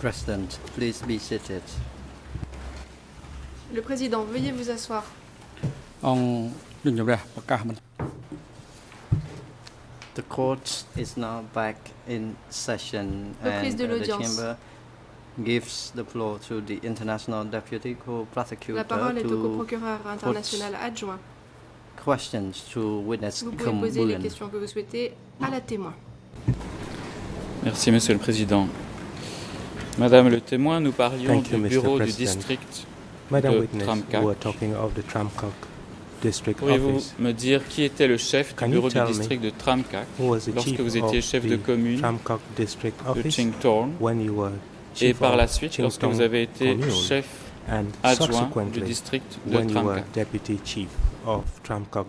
President, please be seated. Le président, veuillez vous asseoir. The court is now back in session and de uh, the chamber gives the floor to the international deputy co-prosecutor La parole est au procureur international adjoint. Questions to witness vous pouvez poser les questions que vous souhaitez à la témoin. Merci, Monsieur le Président. Madame le témoin, nous parlions you, du bureau du district. De Witness, Tramkak. Pourriez-vous me dire qui était le chef du bureau du district de Tramkak lorsque vous étiez chef de commune de Chingtorn when you were et par la suite lorsque vous avez été chef adjoint du district de Tramkak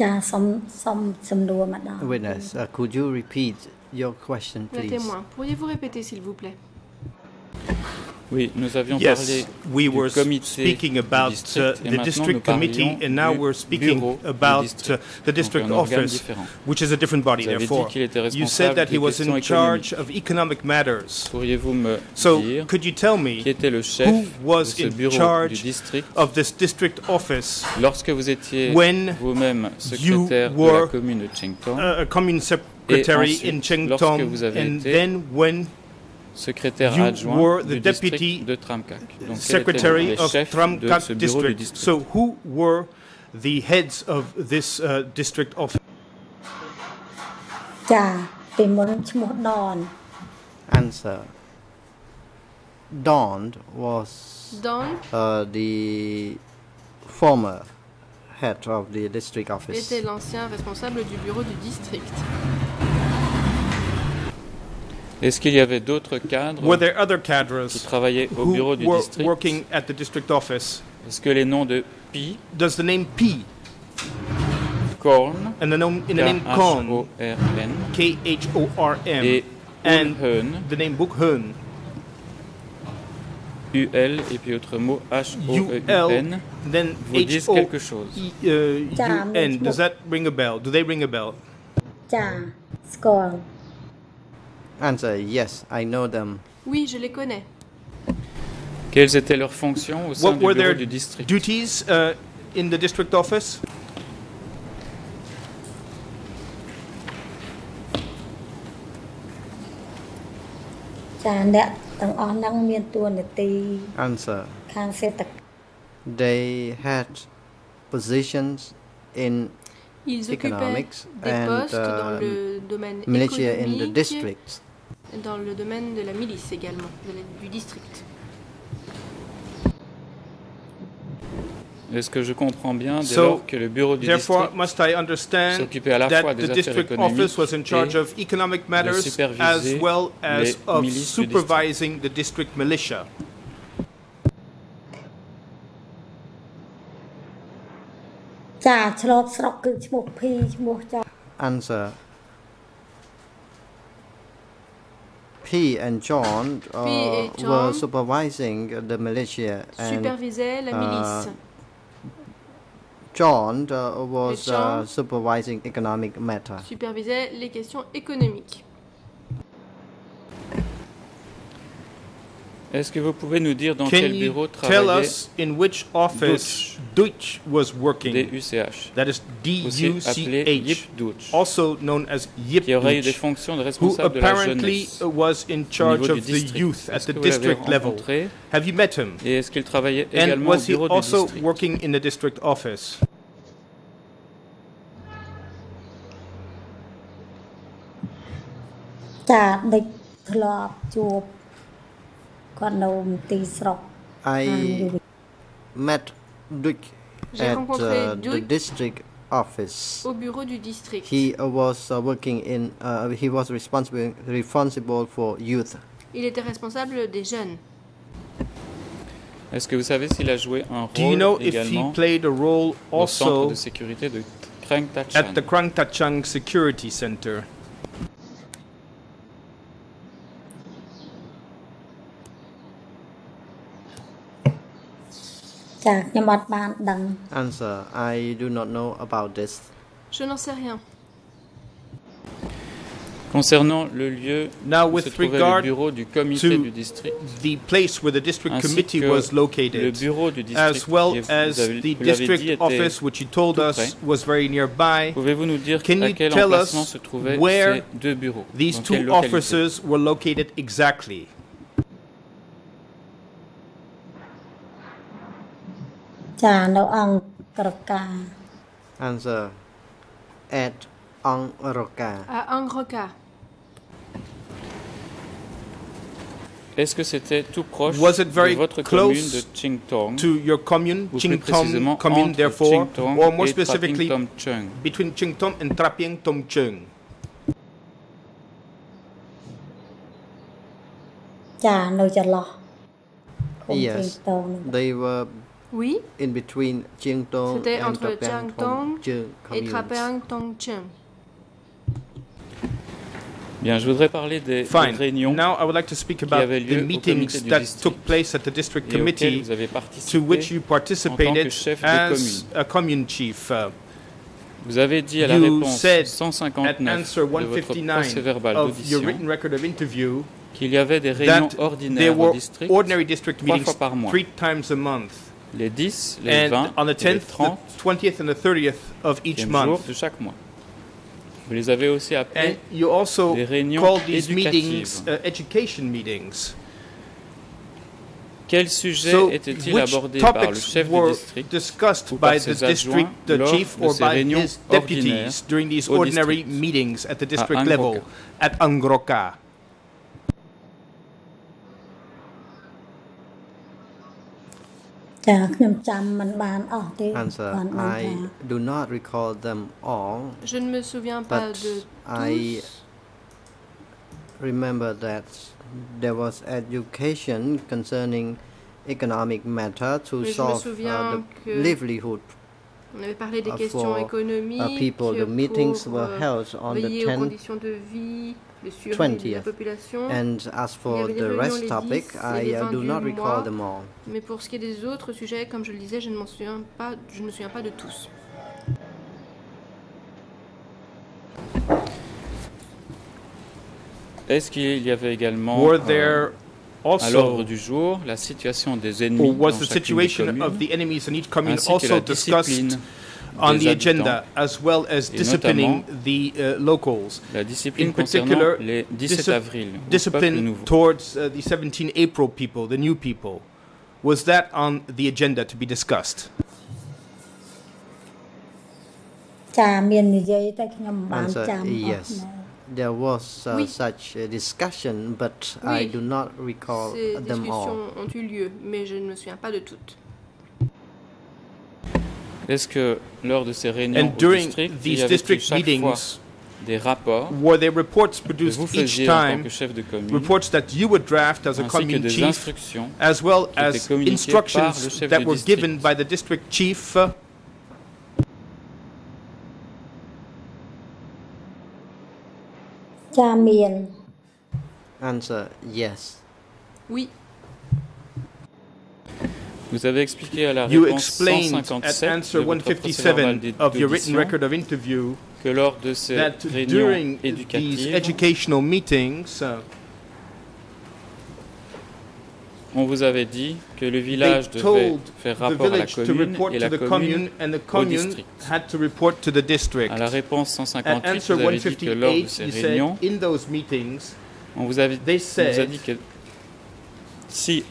ចាសុំសុំសំណួរម្ដង Witness, uh, could you repeat your question, La please? témoin, pourriez-vous répéter s'il vous plaît Oui, nous avions Yes, parlé we du were comité speaking du about district uh, et the maintenant district nous committee, parlions and now du we're speaking bureau du about uh, district. the district Donc un organe office, différent. which is a different body, Vous avez dit therefore. qu'il était You responsable said that he des was in questions charge of economic matters. Pourriez-vous me So, dire could you tell qui me était le chef who de was ce in bureau du charge district of this district office, lorsque vous étiez when vous-même secrétaire de were, la commune de Chengtong, uh, a commune secretary ensuite, in lorsque Chengtong, vous avez and été then when secrétaire you adjoint were the du deputy de Tramkak. Donc, secretary of Tramkak district. district. So who were the heads of this uh, district office? จ่าติมนชมดอน Answer. Don was Don uh, the former head of the district office. Était l'ancien responsable du bureau du district. Est-ce qu'il y avait d'autres cadres qui travaillaient au bureau du district Est-ce que les noms de P, Does the name P Korn, and the, nom, in the name Korn, K H O R M, et and Hoon, the name book Hun, U L et puis autre mot H O -E U N, then vous H disent quelque chose. I, uh, U N, does that ring a bell? Do they ring a bell? Score. Answer, yes, I know them. Oui, je les connais. Quelles étaient leurs fonctions au sein What du, were bureau their du district duties uh, in the district office? Answer. They had positions in Ils economics and um, military in the districts. dans le domaine de la milice également, du district. Est-ce que je comprends bien dès lors que le bureau du district s'occupait à la fois des affaires économiques et de superviser les milices du district? Answer. P and John uh, P et were John supervising the militia, and Supervisait la milice. John uh, was Et John uh, supervising economic matter. Supervisait les questions économiques. Est-ce que vous pouvez nous dire dans Can quel you bureau tell travaillait us in which office Deutsch was working? DUCH That is aussi appelé D-U-C-H, Yip Deutsch, also known as Yip qui aurait eu des Deutsch, fonctions de who responsable de la apparently jeunesse was in au charge niveau du of the district. youth at Est-ce the que vous l'avez district level. rencontré Have you met him? Et est-ce qu'il travaillait And également au was he bureau du also district working in the district office? ចាដេចធ្លាប់ជួប គាត់នៅមន្ទីរស្រុកខាង I យុវ met Duke J'ai at rencontré uh, the Duke district office. Au bureau du district. He uh, was uh, working in. Uh, he was responsible responsible for youth. Il était responsable des jeunes. Est-ce que vous savez s'il a joué un Do you rôle know if he également played a role au centre also de sécurité de Krang Tachan at the Krang Tachang Security Center? ច ចាខ្ញុំអត់បានដឹង Answer I do not know about this. Je n'en sais rien. Concernant le lieu Now, où with se trouvait regard le bureau du comité to du district, The place where the district ainsi committee que was le located, bureau du district, as well qui est- vous as avez- the vous l'avez district dit, était- office, which you told tout us près. was very nearby, Pouvez-vous nous dire Can à you quel tell emplacement us se trouvaient where ces deux bureaux these Dans quelle two localité offices were located exactly. ចានៅអង្គក្រកា Answer at Angroka. À Angroka. Est-ce que c'était tout proche Was it very de votre close commune de Chingtong To your commune, ou plus Chingtom précisément commune, entre therefore, Chingtong or more et specifically Trappington-Chung between Chingtom and Trapiang Tongchung. ចានៅចន្លោះឃុំ Yes. ជើងតងនឹង They were Oui. in between Chiengtong C'était and entre Cheng Et. Trapeang Tongcheng. Bien, je voudrais parler des, réunions Now I would like to speak about avaient lieu the au meetings comité du that district took place at the district et auxquelles committee vous avez to participé. which you participated chef de as commune. a commune chief. Uh, Vous avez dit à la You réponse said at 159 answer de votre procès 159 verbal of your d'audition written record of interview qu'il y avait des réunions ordinaires au district ordinary district trois meetings fois par mois. three times a month. Les 10, les 20 And on the et les 10th, 30 the 20th, and the 30th of each month. de chaque mois. Vous les avez aussi And appelés you also des réunions call these éducatives. meetings uh, education meetings. Quel sujet So, était-il abordé par le chef du district discussed ou par by ses the district adjoints the lors chief de or ces by réunions his deputies ordinaires during these au ordinary meetings at the district level at Angroka? ចាខ្ញុំចាំមិនបានអស់ទេ Answer បានបានថា I do not recall them all. Je ne me souviens pas But de I tous. remember that there was education concerning economic matter to Mais je me solve uh, souviens the que- livelihood On avait parlé des uh, questions for économiques. uh, people. The meetings pour, were euh, held on the veiller aux 10th conditions de vie, de survie de la 20th. population. and as for the rest topic, 10 et I les 20 do not recall them all. Mais pour ce qui est des autres sujets, comme je le disais, je ne m'en souviens pas, je ne me souviens pas de tous. Est-ce qu'il y avait également Were euh, there à l'ordre du jour la situation des or ennemis was dans the situation of the enemies in each commune ainsi que also la discipline discussed on des the agenda, habitants, as well as et disciplining notamment the uh, locals? la discipline in concernant particular, les 17 discip- avril, au peuple Discipline nouveau. towards uh, the 17 April people, the new people. Was that on the agenda to be discussed? ចាមាននិយាយតែខ្ញុំមិនបាន Answer ចាំអស់ yes. ណា There was uh, Oui. such a discussion, but I Oui. do not recall Ces them discussions all. ont eu lieu, mais je ne me souviens pas de toutes. and during district, these district meetings, were there reports produced each time, reports that you would draft as a commune chief, as well as instructions that were given by the district chief uh, Answer yes. Oui. Vous avez expliqué à la you réponse explained at 157 answer de votre procès verbal 157 of your written d'audition record of interview que lors de ces réunions éducatives, educational meetings, uh, on vous avait dit que le village devait faire rapport à la commune report et to la the commune commune, and the commune district. had to report to the district. À la réponse At 158, answer vous avez dit que lors de 158, ces réunions, said in those meetings on vous, avait, they on vous a said dit que si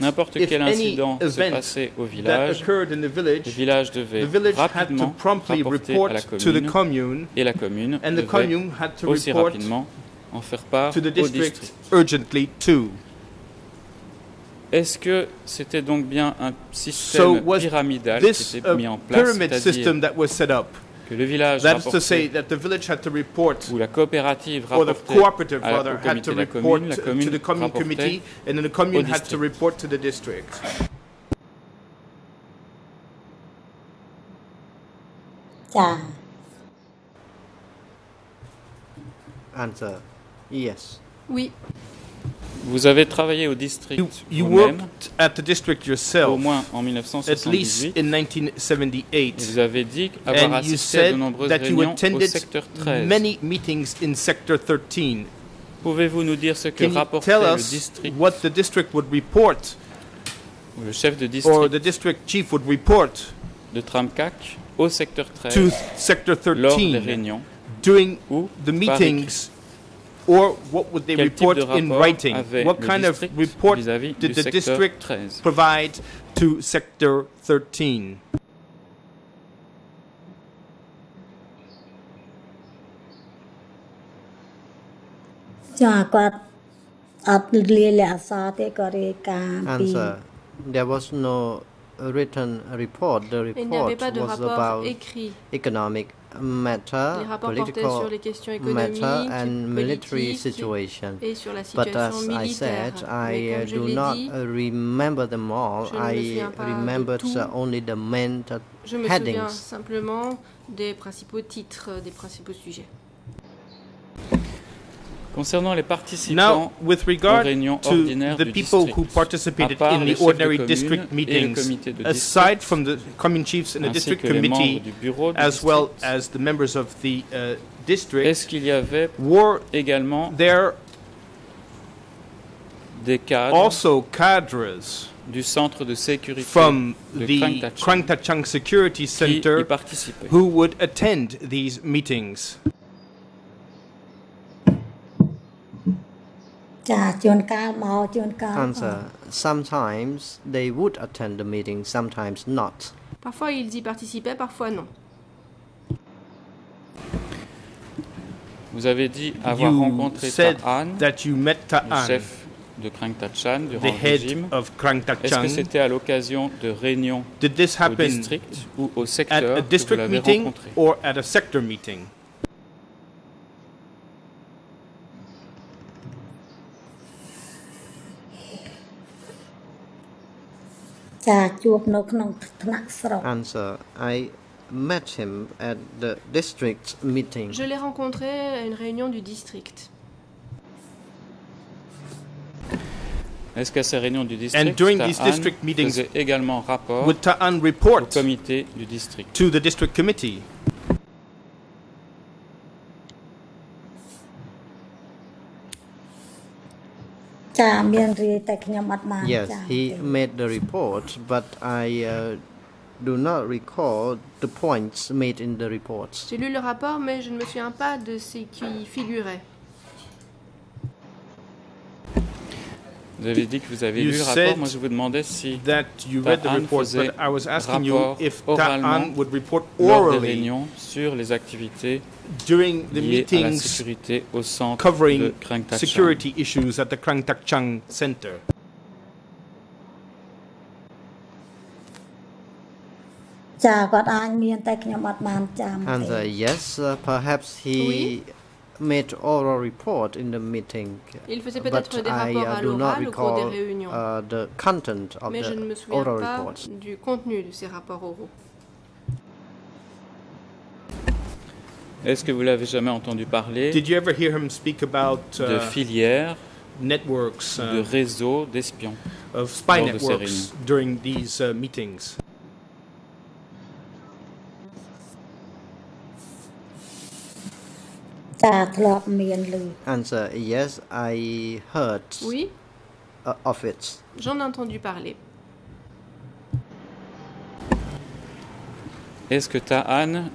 n'importe quel incident se passait au village, occurred in the le village, village devait the village had to rapidement promptly rapporter report à la to the commune et la commune and the devait commune had to aussi report rapidement en faire part to the au district district. urgently too. Est-ce que c'était donc bien un système pyramidal qui était mis en place, que le village to rapportait, that the village had to report, ou la coopérative or the rapportait cooperative à- rather, au had comité to de la report commune, la to commune the commune rapportait committee, and then the commune had to district. report to the district. ចា Answer yes. oui, Vous avez travaillé au district You, you worked at the district au yourself, moins en at least 1978. in Et 1978. vous avez dit avoir assisté à de nombreuses that you réunions au attended secteur 13. many meetings in Sector 13. Pouvez-vous nous dire ce que Can rapportait le us district, what the district would report? Ou le chef de or district the district chief would report de Tramcac au secteur 13 to Sector lors des 13 réunions during ou the meetings or what would they Quel report in writing? What kind of report vis -vis did the district 13. provide to Sector 13? Answer. There was no written report. The report was about écrit. economic matter, Les rapports portaient sur political les questions matter, économiques, and military situation. et sur la But as I said, I uh, do not dit, remember them all. je ne me I remembered only the main je me souviens simplement des principaux titres, des principaux sujets. Concernant les participants Now, with aux regard réunions to the people district, who participated in les the ordinary district meetings, aside district, from the commune chiefs and the ainsi district que les membres committee, as well district, as the members of the uh, district, est-ce qu'il y avait were également there des cadres also cadres du centre de sécurité from de the Krang Tachang Krang Tachang Security Center participaient? who would attend these meetings? ចាជួនកាលមកជួនកាលអត់ Answer. Sometimes they would attend the meeting, sometimes not. Parfois ils y participaient, parfois non. Vous avez dit avoir You rencontré said Ta'an, that you met le Ta'an, chef de Krang Tachan durant the le régime. head of Krang Est-ce que Tachang. c'était à l'occasion de réunions Did this au happen district ou au at secteur a que vous district l'avez meeting rencontré or at a sector meeting? ចាជួបនៅក្នុងថ្នាក់ស្រុក Answer. I met him at the district meeting. Je l'ai rencontré à une réunion du district. Est-ce qu'à ces réunions du district, during these Ta'an district meetings, faisait également rapport Would Ta'an au report comité du district to the district committee? Yes, ចាំ he ទេ made the report, but I uh, do not recall the points made in the report. J'ai lu le rapport, mais je ne me souviens pas de ce qui figurait. Vous avez dit que vous avez you lu le rapport. Moi, je vous demandais si Ta'an faisait rapport oralement would report lors des réunions sur les activités during the liées à la sécurité au centre covering de Krang -Takchang. security issues at the Krang Takchang Center. And yes, uh, perhaps he made oral report in the meeting. Il faisait but peut-être des I rapports uh, à do not l'oral au cours des recall réunions. uh, the content of mais je ne me the souviens oral pas reports. du contenu de ces rapports oraux. Est-ce que vous l'avez jamais entendu parler Did you ever hear him speak about de filières, networks, de réseaux d'espions of spy lors de ces networks réunions? during these uh, meetings? Answer. Yes, I heard Oui, of it. j'en ai entendu parler. Est-ce que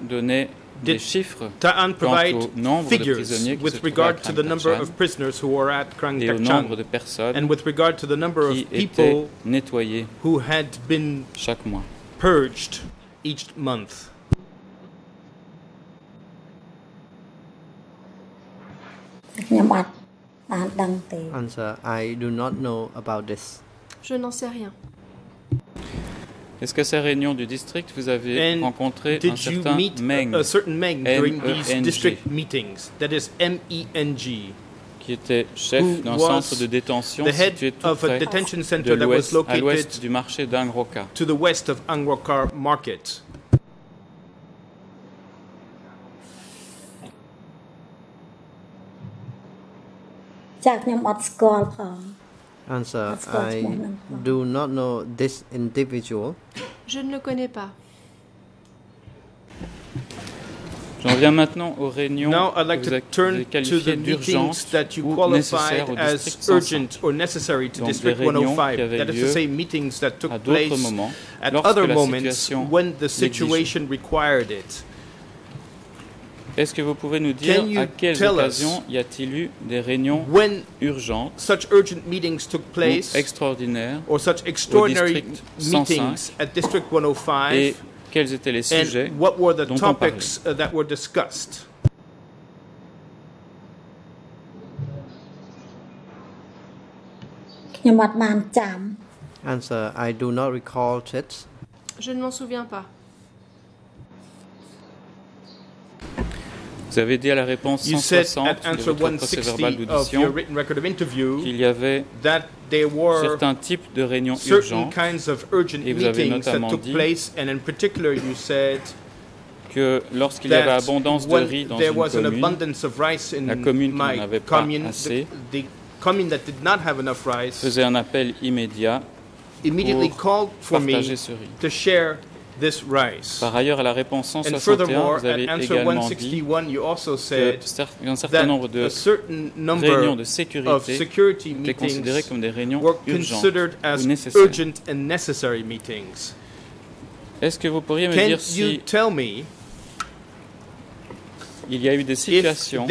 donnait des Did chiffres Ta'an quant provide figures with regard to the number of prisoners who were at Krang et au nombre de personnes and with regard to the number of people who had been chaque mois purged each month? ខ្ញុំអត់បានដឹងទេ Answer. I do not know about this. Je n'en sais rien. Est-ce qu'à ces réunions du district, vous avez And rencontré un Did you certain meet Meng a, a certain Meng during these M-E-N-G. district meetings? That is M E N G, qui était chef who d'un was centre de détention the head situé tout of a près detention de center that was l'ouest, à l'ouest located du marché d'Angroka. to the west of Angrokar Market. ច ចាខ្ញុំអត់ស្គាល់ផង Answer That's quite I small. do not know this individual. Je ne le connais pas. J'en viens maintenant aux réunions Now I'd like que vous to avez- turn vous avez to qualifiées the meetings d'urgence that you ou qualified nécessaires au as district 500. urgent or necessary to Donc, des District réunions 105. qui avaient That is to lieu say, meetings that took à d'autres place moments, at lorsque other la moments situation when the l'exigeait. situation required it. Est-ce que vous pouvez nous dire à quelles occasions y a-t-il eu des réunions urgentes such urgent meetings took place, ou extraordinaires or such extraordinary au district at district 105 et quels étaient les sujets what were the topics uh, that were discussed? Je ne m'en souviens pas. Vous avez dit à la réponse You said 160 at de votre procès verbal 160 of d'audition qu'il y avait certains types de réunions urgentes kinds of urgent Et vous avez notamment dit que lorsqu'il y avait abondance de riz dans une commune, abundance of rice in la commune qui n'en avait pas assez the, the commune that did not have enough rice faisait un appel immédiat pour partager ce riz. This rice. Par ailleurs, à la réponse And 161, furthermore, vous avez également dit 161, you also que said cer- un certain nombre de a certain number réunions de of sécurité security étaient considérées meetings comme des réunions were urgentes considered as ou nécessaires. urgent and necessary meetings. Est-ce que vous pourriez me Can dire you si tell me il y a eu des situations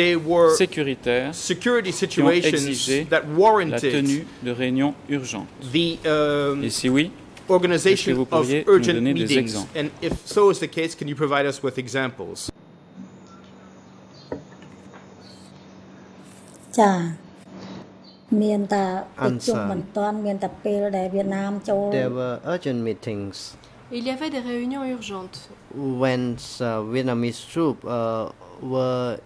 sécuritaires security ont exigé situations that la warranted tenue de réunions urgentes? the um, Et si oui, organization que vous of urgent meetings? And if so is the case, can you provide us with examples? There were urgent meetings. Il y avait des réunions urgentes. When uh, Vietnamese troops uh, were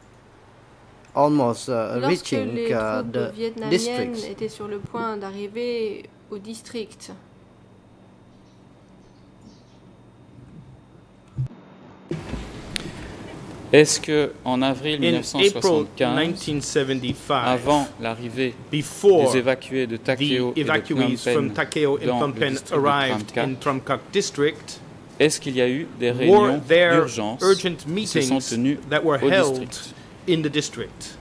almost uh, reaching uh, the districts. étaient sur le point d'arriver au district. Est-ce que en avril 1975, avant l'arrivée des évacués de Takeo et de Phnom Penh, est-ce qu'il y a eu des réunions d'urgence qui se sont tenues au district? in the district?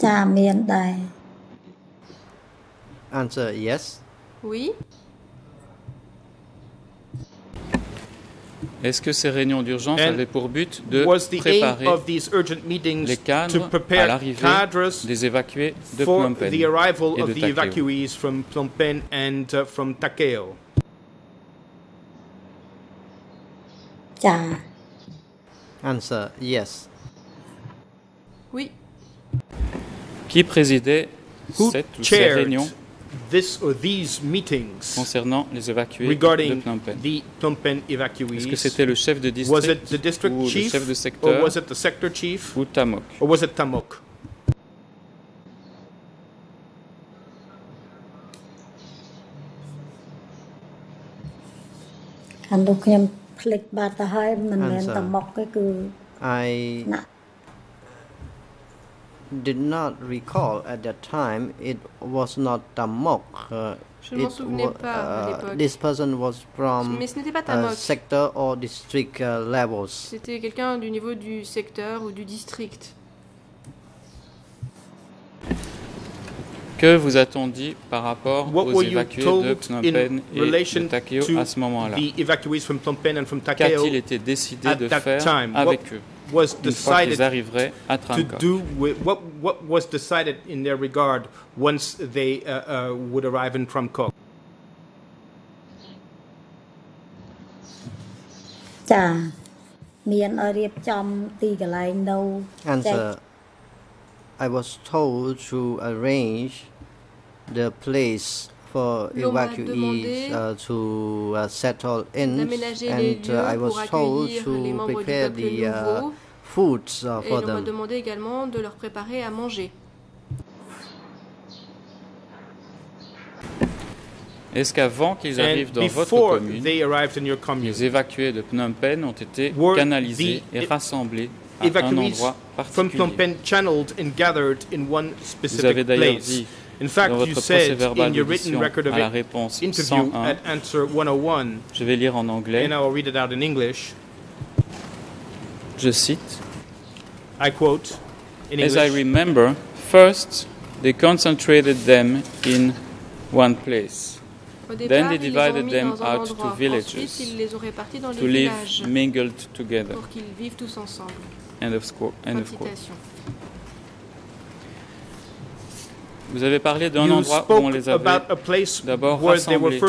Chà. Answer yes. Oui, Est-ce que ces réunions d'urgence avaient pour but de Was the aim préparer of these urgent meetings les to cadres à prepare l'arrivée cadres des évacués de Phnom Penh the arrival et of de the Takeo evacuees from Phnom Penh and uh, from Takeo? ចា Answer yes. oui. Qui présidait Who cette ou ces chaired réunions this or these meetings concernant les évacués de regarding Phnom Penh the Phnom Penh Est-ce que evacuees? c'était le chef de Was it district the district ou le chief chef de or secteur was it the sector chief ou Tamok or was it Tamok? ខាងនោះខ្ញុំភ្លេចបាត់ទៅហើយមិនមែន Answer. តែមកទេគឺ I ណាក់ did not recall at that time. It was not Tamok. Uh, Je ne m'en it souvenais pas à uh, l'époque. this person was from Mais ce n'était pas uh, sector or district uh, levels. C'était quelqu'un du niveau du secteur ou du district. Que vous a-t-on dit par rapport What aux were you évacués de told Phnom in Penh et relation de Takeo to à ce moment-là? the evacuees from Phnom Penh and from Takeo Qu'a-t-il été décidé de faire time? avec eux? was une fois qu'ils decided arriveraient à to Tramkok do with what what was decided in their regard once they uh, uh, would arrive in Tramkok? ចាមានឲ្យរៀបចំទីកន្លែងនៅចែក Answer. I was told to arrange the place for evacuees uh, to uh, settle in, and uh, I was pour told to prepare the uh, nouveau foods uh, et for l'on m'a them. demandé également de leur préparer à manger. Est-ce qu'avant qu'ils And arrivent dans votre before commune, they arrived in your commune, les évacués de Phnom Penh ont été Were canalisés the et rassemblés à un endroit from Phnom particulier Penh channeled and gathered in one Vous avez specific d'ailleurs place. dit In fact, dans you votre said procès-verbal in your written d'audition record of à la it, réponse interview 101, at answer 101, je vais lire en anglais, and I will read it out in English. je cite, I quote in As I remember, first they concentrated them in one place Au Then they ils les ont divided them out to villages Ensuite, ils les ont dans to les live villages mingled together. pour qu'ils vivent tous ensemble. End of, squo- end of quote. Vous avez parlé d'un endroit où on les avait d'abord rassemblés.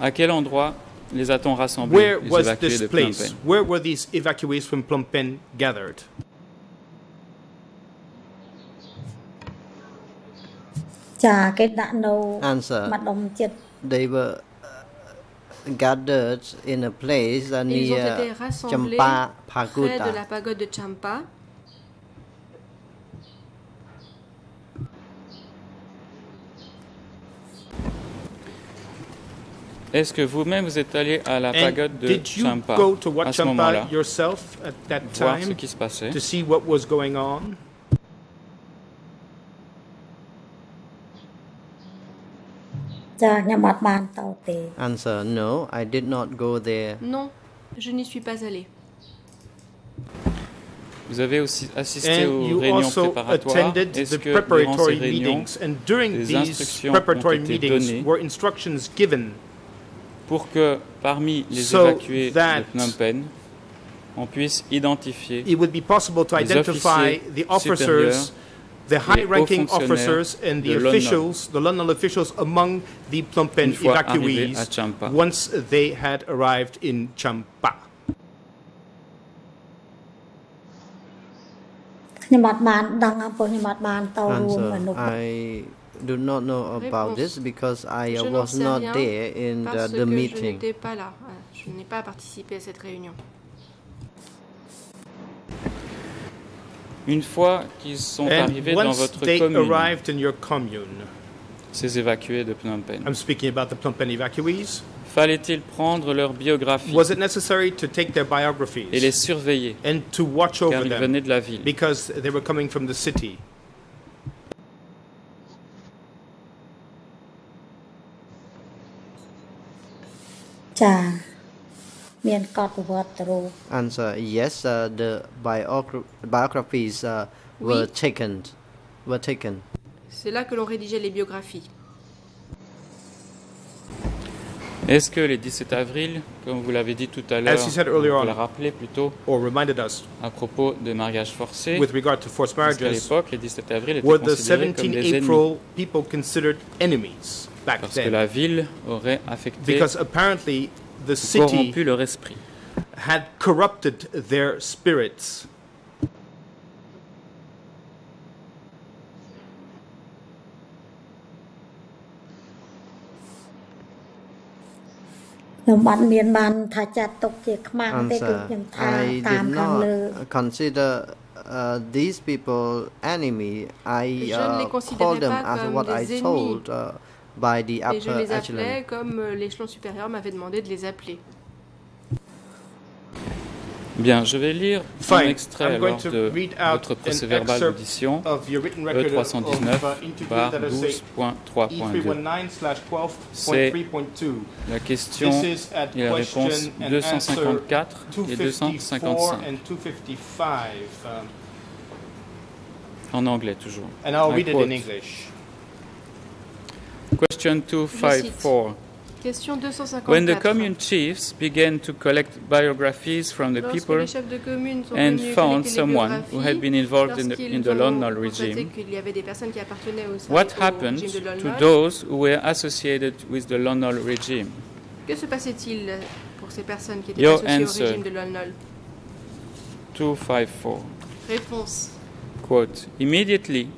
À quel endroit les a-t-on rassemblés Where was this place? Where were these evacuees from Phnom Penh gathered? Answer. They were uh, gathered in a place Ils near rassemblés Champa de la pagode de Champa. Est-ce que vous-même vous êtes allé à la pagode de Champa à ce moment-là, voir ce qui se passait? Answer, no, I did not go there. Non, je n'y suis pas allé. Vous avez aussi assisté and aux réunions préparatoires. Est-ce que durant ces réunions, des instructions ont été données? pour que parmi les So évacués that- de Phnom Penh, on puisse identifier it would be possible to Les identify officiers the officers, the high-ranking hauts officers, and the de l'ONU. officials, the London officials among the Phnom Penh une fois arrivés evacuees à Champa. once they had arrived in Champa. ខ្ញុំអត់បានដឹងអំពីខ្ញុំអត់បានទៅរួម Answer. មនុស្ស I do not know about Réponse. this because I Je n'en was sais not there in the, Parce the que je meeting. n'étais pas là. Je n'ai pas participé à cette réunion. Une fois qu'ils sont And arrivés dans once votre they commune, arrived in your commune, ces évacués de Phnom Penh, I'm speaking about the Phnom Penh evacuees, fallait-il prendre leur biographie was it necessary to take their et les biographies surveiller and to watch car over ils them? venaient de la ville? Because they were coming from the city? ចាមានកត់ប្រវត្តិរូប Answer. Yes, uh, the biogra- biographies uh, were Oui. taken. Were taken. C'est là que l'on rédigeait les biographies. Est-ce que les 17 avril, comme vous l'avez dit tout à l'heure, on. le rappelez plutôt à propos de mariage forcé, with regard to forced marriages, l'époque, les 17 avril the considérés comme 17 des ennemis, April people considered enemies back parce que then? la ville aurait affecté, Because apparently the city corrompu leur esprit. had corrupted their spirits. ៗខ្ញុំអត់មានបានថាចាត់ទុកជាខ្មាំងទេគឺ Answer. ខ្ញុំថា I តាម did ខាងលើ not consider uh, these people enemy. I Je ne les uh, considérais called them pas as comme what I des ennemis. told uh, by the Et je upper les appelais echelon. comme euh, l'échelon supérieur m'avait demandé de les appeler. Bien, je vais lire un Fine. extrait alors to de votre procès-verbal d'audition Of your written record of, of E319 uh, interview par that I say 12.3.2. E319 slash 12.3.2. La question et la réponse question and answer 254 et 254 255. and 255. Um, En anglais toujours. and I'll read it in English. Question 254. Question 254. When the commune chiefs began to collect biographies from the Lorsque people chefs de sont and found someone who had been involved in the, in the London regime, y avait des qui au, what happened to those who were associated with the London regime? que se passait-il pour ces personnes qui étaient Your associées answer. au régime de London 254. Réponse. Quote, immediately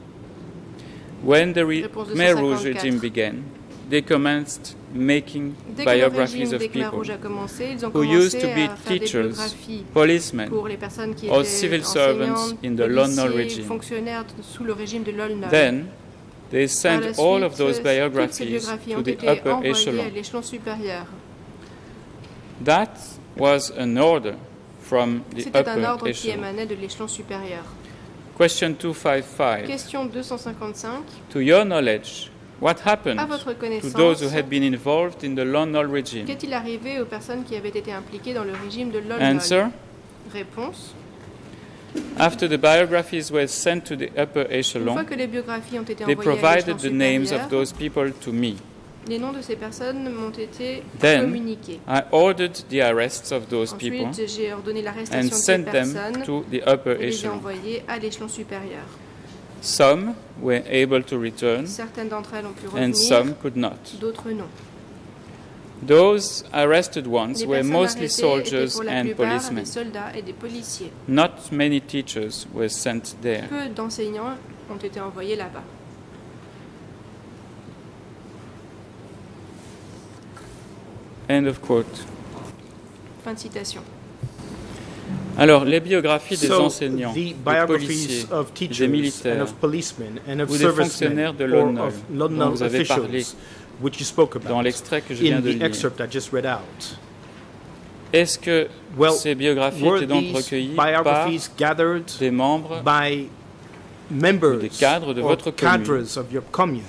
when the Khmer Rouge regime began, they commenced making Dès que le biographies régime of des Khmer people Rouges a commencé, ils ont who used commencé to be à faire des teachers, biographies policemen, pour les personnes qui or étaient civil servants enseignantes, in the London policiers, regime. fonctionnaires sous le régime de London. Then they Par la sent all suite, of those toutes ces biographies biographies to ont the été upper envoyées echelon. à l'échelon supérieur. That was an order from the C'était un upper ordre qui echelon. émanait de l'échelon supérieur. Question 255. Question 255. To your knowledge, what happened À votre to connaissance, those who had been involved in the Lon Nol regime? qu'est-il arrivé aux personnes qui avaient été impliquées dans le régime de Lol Answer. Réponse. After the biographies were sent to the upper echelon, fois que les biographies ont été they envoyées à provided l'échelon the names supérieur, of those people to me. les noms de ces personnes m'ont été Then, communiqués. I ordered the arrests of those people Ensuite, j'ai ordonné and l'arrestation de ces sent them personnes to the upper et les ai echelon. envoyées à l'échelon supérieur. Some were able to return Certaines d'entre elles ont pu and revenir, some could not. d'autres non. Those arrested ones Les were personnes mostly arrêtées étaient soldiers pour la and plupart policemen. des soldats et des policiers. Not many teachers were sent there. Peu d'enseignants ont été envoyés là-bas. End of quote. Fin de citation. Alors, les biographies des enseignants, des policiers, of des militaires of policemen and of ou des fonctionnaires de l'ONU dont vous avez parlé dans l'extrait que je viens de lire, est-ce que ces biographies étaient donc recueillies par des membres by members des cadres de votre commune? cadres of your commune?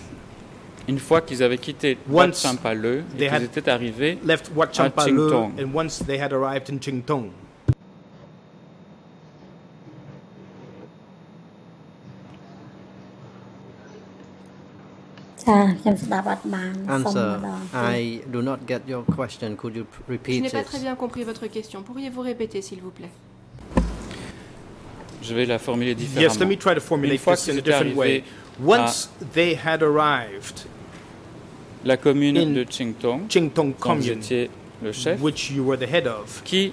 Une fois qu'ils avaient quitté Once Wat-Sampaleu et they qu'ils had étaient arrivés left Wat Champale Chingtong. and once they had arrived in Chingtong? ចាខ្ញុំស្ដាប់អត់បានសុំម្ Answer. ដងទៀត I do not get your question. Could you p- Je repeat n'ai pas it? très bien compris votre question. Pourriez-vous répéter, s'il vous plaît Je vais la formuler Yes, let différemment. me try to formulate fois this qu'ils in a étaient different way. arrivés Once they had arrived, La commune in de Qingtong, Chingtong dont vous commune, étiez le chef, which you were the head of, qui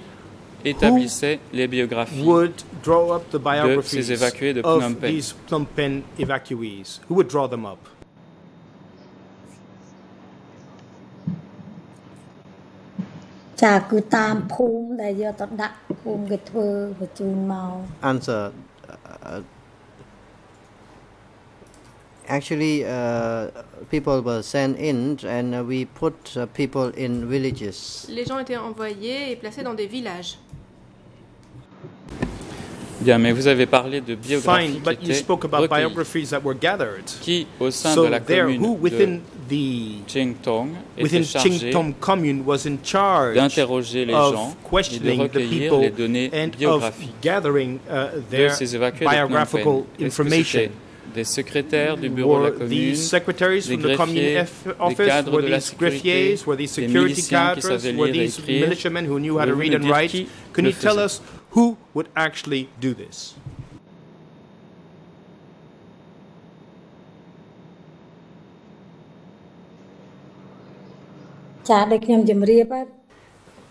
établissait les biographies would draw up the biographies ces évacués de Phnom of Penh. these Phnom Penh evacuees. Who would draw them up? ចាគឺតាមភូមិដែលយកទៅដាក់ភូមិគេធ្វើបញ្ជូនមក Answer. Uh, actually, uh, people were sent in, and uh, we put uh, people in villages. Les gens étaient envoyés et placés dans des villages. Bien, mais vous avez parlé de biographies Fine, qui but you étaient spoke about recueillies, biographies that were gathered. qui, au sein So de la commune who within de the Qingtong était chargé Chingtong commune was in charge d'interroger les gens of et de questioning the recueillir les données biographiques gathering uh, de their ces évacués de biographical information. des secrétaires du bureau de la Were commune, des from the commune greffiers, F- des office? cadres Were de la these sécurité, greffiers? Were these des security miliciens qui savaient Were lire et these écrire? militiamen who knew how to Pouvez-vous read nous and dire write? qui Can le you tell faisait? us who would actually do this.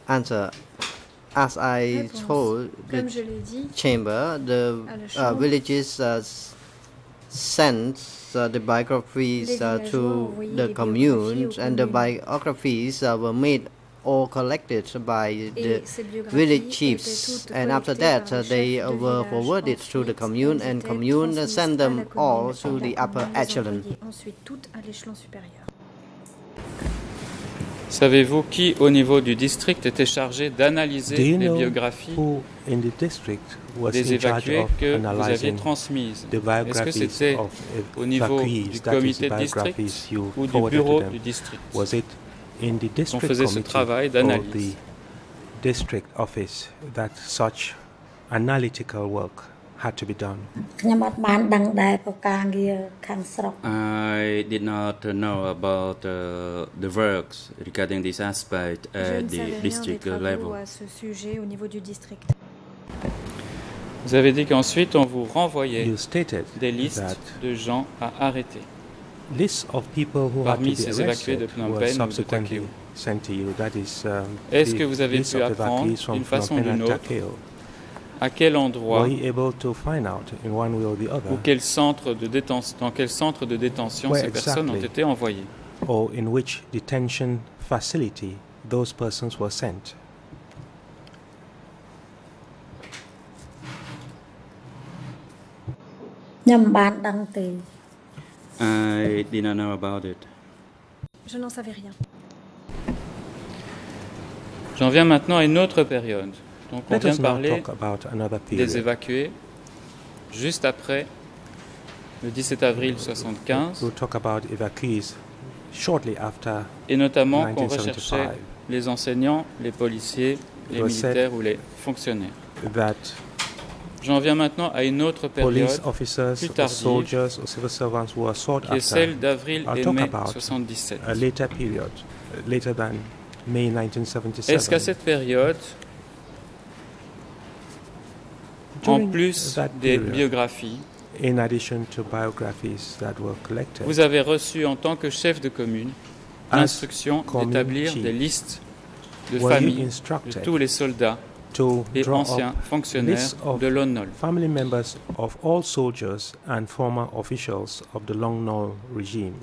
Answer. As I told the chamber, the uh, villages uh, sent uh, the biographies uh, to the communes, and the biographies uh, were made or collected by the village chiefs. And after that, par uh, les they uh, were village. forwarded to the Ensuite, commune, and commune uh, sent à them la commune, all et to la the upper commune les echelon. Savez-vous qui, au niveau du district, était chargé d'analyser les biographies who in the district was des évacués que vous aviez transmises? the Est-ce que biographies c'était of au niveau du comité the de district ou du bureau du district? on faisait ce travail d'analyse. District office that such analytical work had to be done. I did not know about uh, the works regarding this aspect at district. Vous avez dit qu'ensuite on vous renvoyait des listes de gens à arrêter. Parmi ces évacués de Phnom Penh ou de Takeo. Est-ce que vous avez pu apprendre d'une façon ou d'une autre à quel endroit ou quel centre de détention, dans quel centre de détention ces personnes ont été envoyées? Or in which detention facility those persons were sent? nhằm bán đăng từ I did not know about it. Je n'en savais rien. J'en viens maintenant à une autre période. Donc on Let vient us de now parler talk about another des period. évacués juste après le 17 avril 75 We'll talk about evacuees shortly after et notamment qu'on recherchait 1975. les enseignants, les policiers, les militaires ou les fonctionnaires. That J'en viens maintenant à une autre période police officers, plus tardive, soldiers, or civil servants were sought qui est celle d'avril et mai about 77. a later period, uh, later than May Est-ce qu'à 1977. cette période, en plus des period, biographies, in addition to biographies that were collected, vous avez reçu en tant que chef de commune l'instruction d'établir des listes de familles de tous les soldats to et draw anciens up fonctionnaires of de l'ONOL. family members of all soldiers and former officials of the Long Nol regime.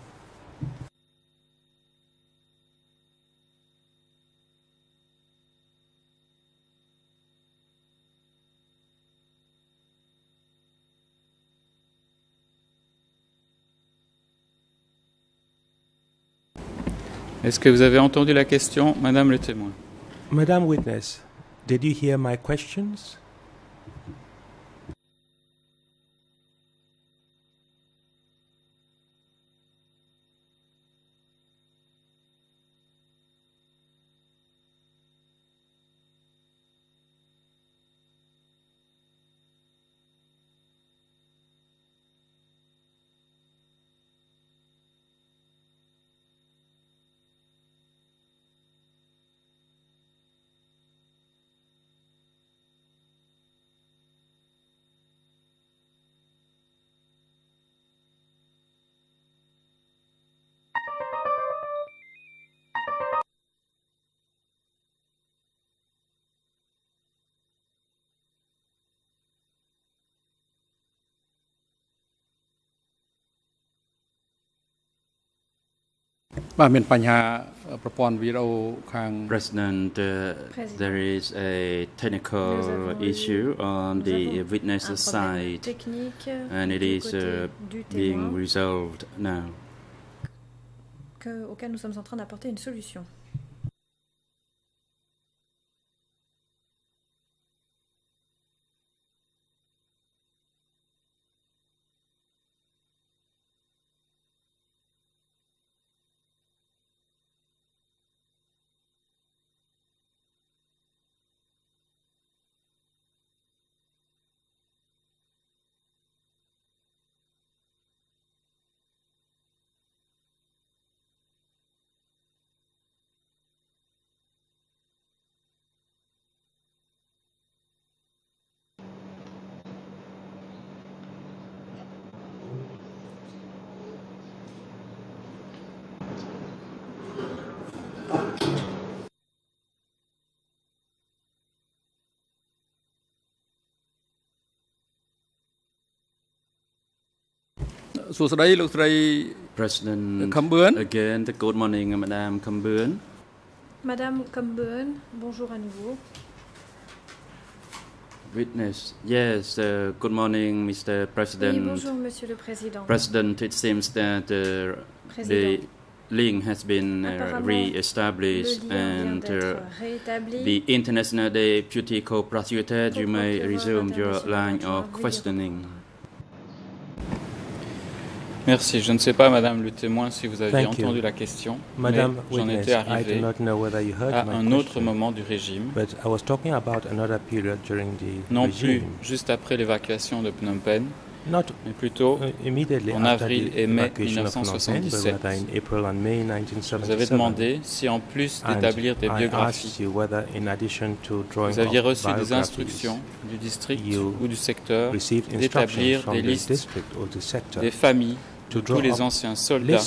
Est-ce que vous avez entendu la question, Madame le témoin Madam Witness, did you hear my questions? បាទមានបញ្ហាប្រព័ន្ធវីដេអូខាង President, uh, President. there is a technical Nous avons eu- issue on nous the avons witness un problème side, technique and it du is côté uh, du being témoin resolved now. que- auquel nous sommes en train d'apporter une solution. . សួស្តីលោកស្រី President, Khambuen. again, the good morning, Madame Khambuen. Madame Combun, bonjour à nouveau. Witness, yes, uh, good morning, Mr. Oui, President. bonjour Monsieur le Président. President, it seems that uh, Président, the link has been uh, Apparemment, le re-established lien vient and d'être uh, rétabli. the International Deputy Co-Prosecutor, you may Co-procureur resume your international, line tu of vas veuillez questioning. Merci. Je ne sais pas, Madame le témoin, si vous avez Thank you. entendu la question, Madam mais j'en étais arrivé not know whether you heard à un autre moment du régime, but I was talking about another period during the non plus juste après l'évacuation de Phnom Penh, not mais plutôt uh, en avril et mai evacuation of Phnom Penh, but 1977. rather in April and May je vous avais 1977. demandé si en plus d'établir des biographies, you whether, in addition to drawing vous aviez reçu des instructions du district ou du secteur, d'établir des listes des familles tous les anciens soldats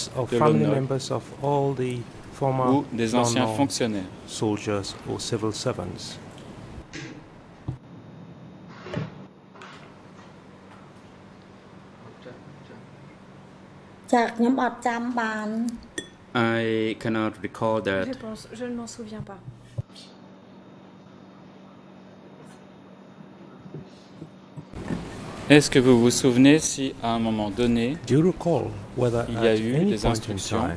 ou des anciens fonctionnaires. I cannot recall that. Je ne m'en souviens pas. Est-ce que vous vous souvenez si à un moment donné, Il y a eu des instructions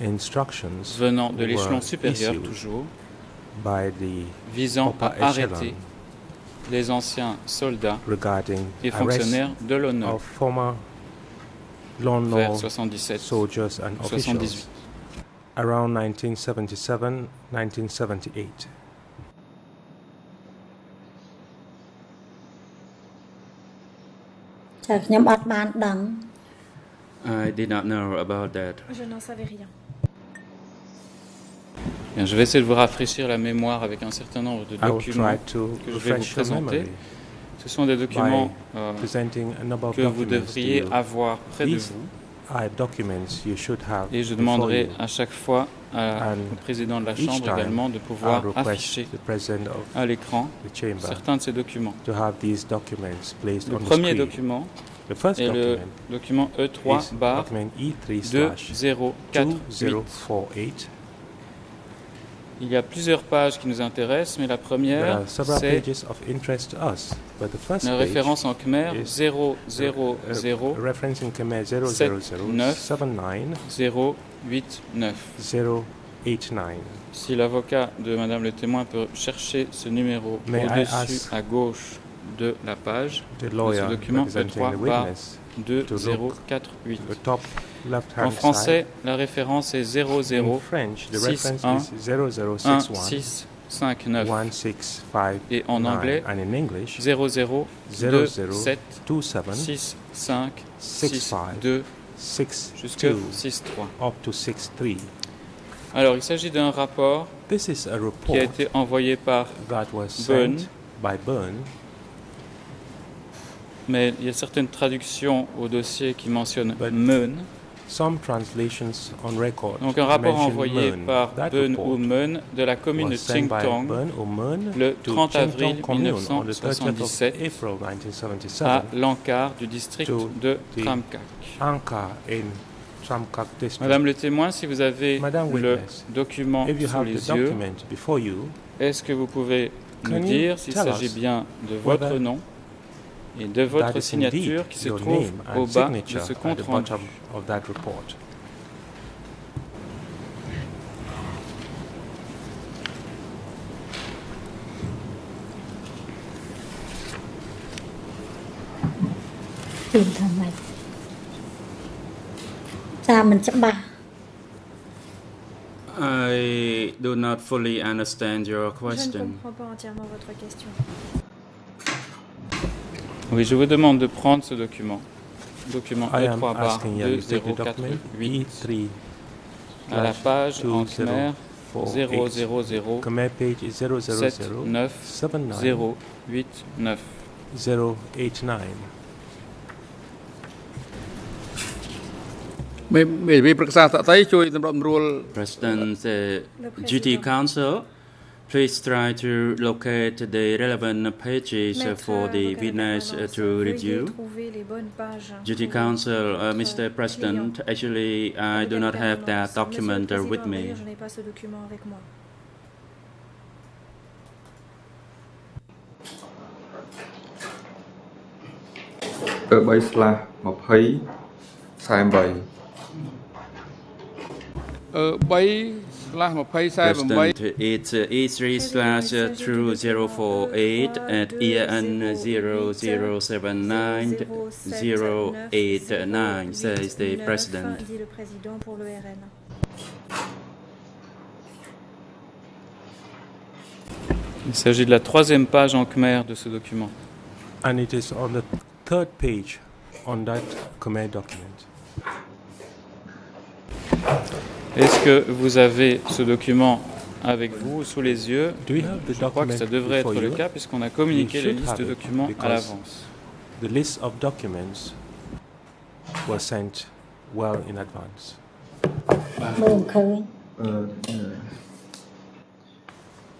venant de l'échelon supérieur toujours, by the visant à arrêter les anciens soldats et fonctionnaires de Lone vers Law 77 soldiers and officials 78. around 1977-1978. ចាខ្ញុំអត់បានដឹង I did not know about that. Je n'en savais rien. Bien, je vais essayer de vous rafraîchir la mémoire avec un certain nombre de I will documents. try to que je vais vous refresh your présenter. memory Ce sont des documents euh, presenting a number of que vous documents to devriez you. avoir près de These vous. are documents you should have Et je before demanderai you. à chaque fois à, au président de la Chambre également de pouvoir afficher à l'écran certains de ces documents. le premier document The le document E3 e bar il y a plusieurs pages qui nous intéressent, mais la première, c'est la référence en Khmer 000 Si l'avocat de Madame le témoin peut chercher ce numéro au-dessus à gauche de la page de ce document, le 3 par en français, la référence est 0 0 6 1 1 6 5 9 et en anglais 0 0 2 7 6 5 6 2 jusqu'à 6 3. Alors, il s'agit d'un rapport qui a été envoyé par Byrne mais il y a certaines traductions au dossier qui mentionnent Meun. some translations on record. Donc un rapport envoyé Meun. par Beun ou Meun de la commune de Tsingtong le to 30 Chengtong avril Commune on the 30th of 1977 April à 1977 l'Ankar du district de Tramkak. Madame le témoin, si vous avez Madame le Witness, document sous les yeux, est-ce que vous pouvez nous dire s'il s'agit bien de votre nom? et de votre signature qui se trouve au bas de ce compte rendu. Tìm thằng này I do not fully understand your question. Je ne comprends pas entièrement votre question. Oui, je vous demande de prendre ce document. Document E3 bar 2048 à la page en Khmer 000 089 089. President uh, Duty Council. Please try to locate the relevant pages for the witness to review. Duty Council, uh, Mr. President, actually, I do not have that document with me. Uh, President, 48 it's uh, E3 slash uh, through 048 at EN 0079 089, says the President. Il s'agit de la troisième page en Khmer de ce document. And it is on the third page on that Khmer document. Est-ce que vous avez ce document avec vous sous les yeux Do you have the Je crois que document ça devrait être before le you? cas puisqu'on a communiqué You les should listes de have it documents à because- l'avance. The list of documents were sent well in advance. មើលឃើញ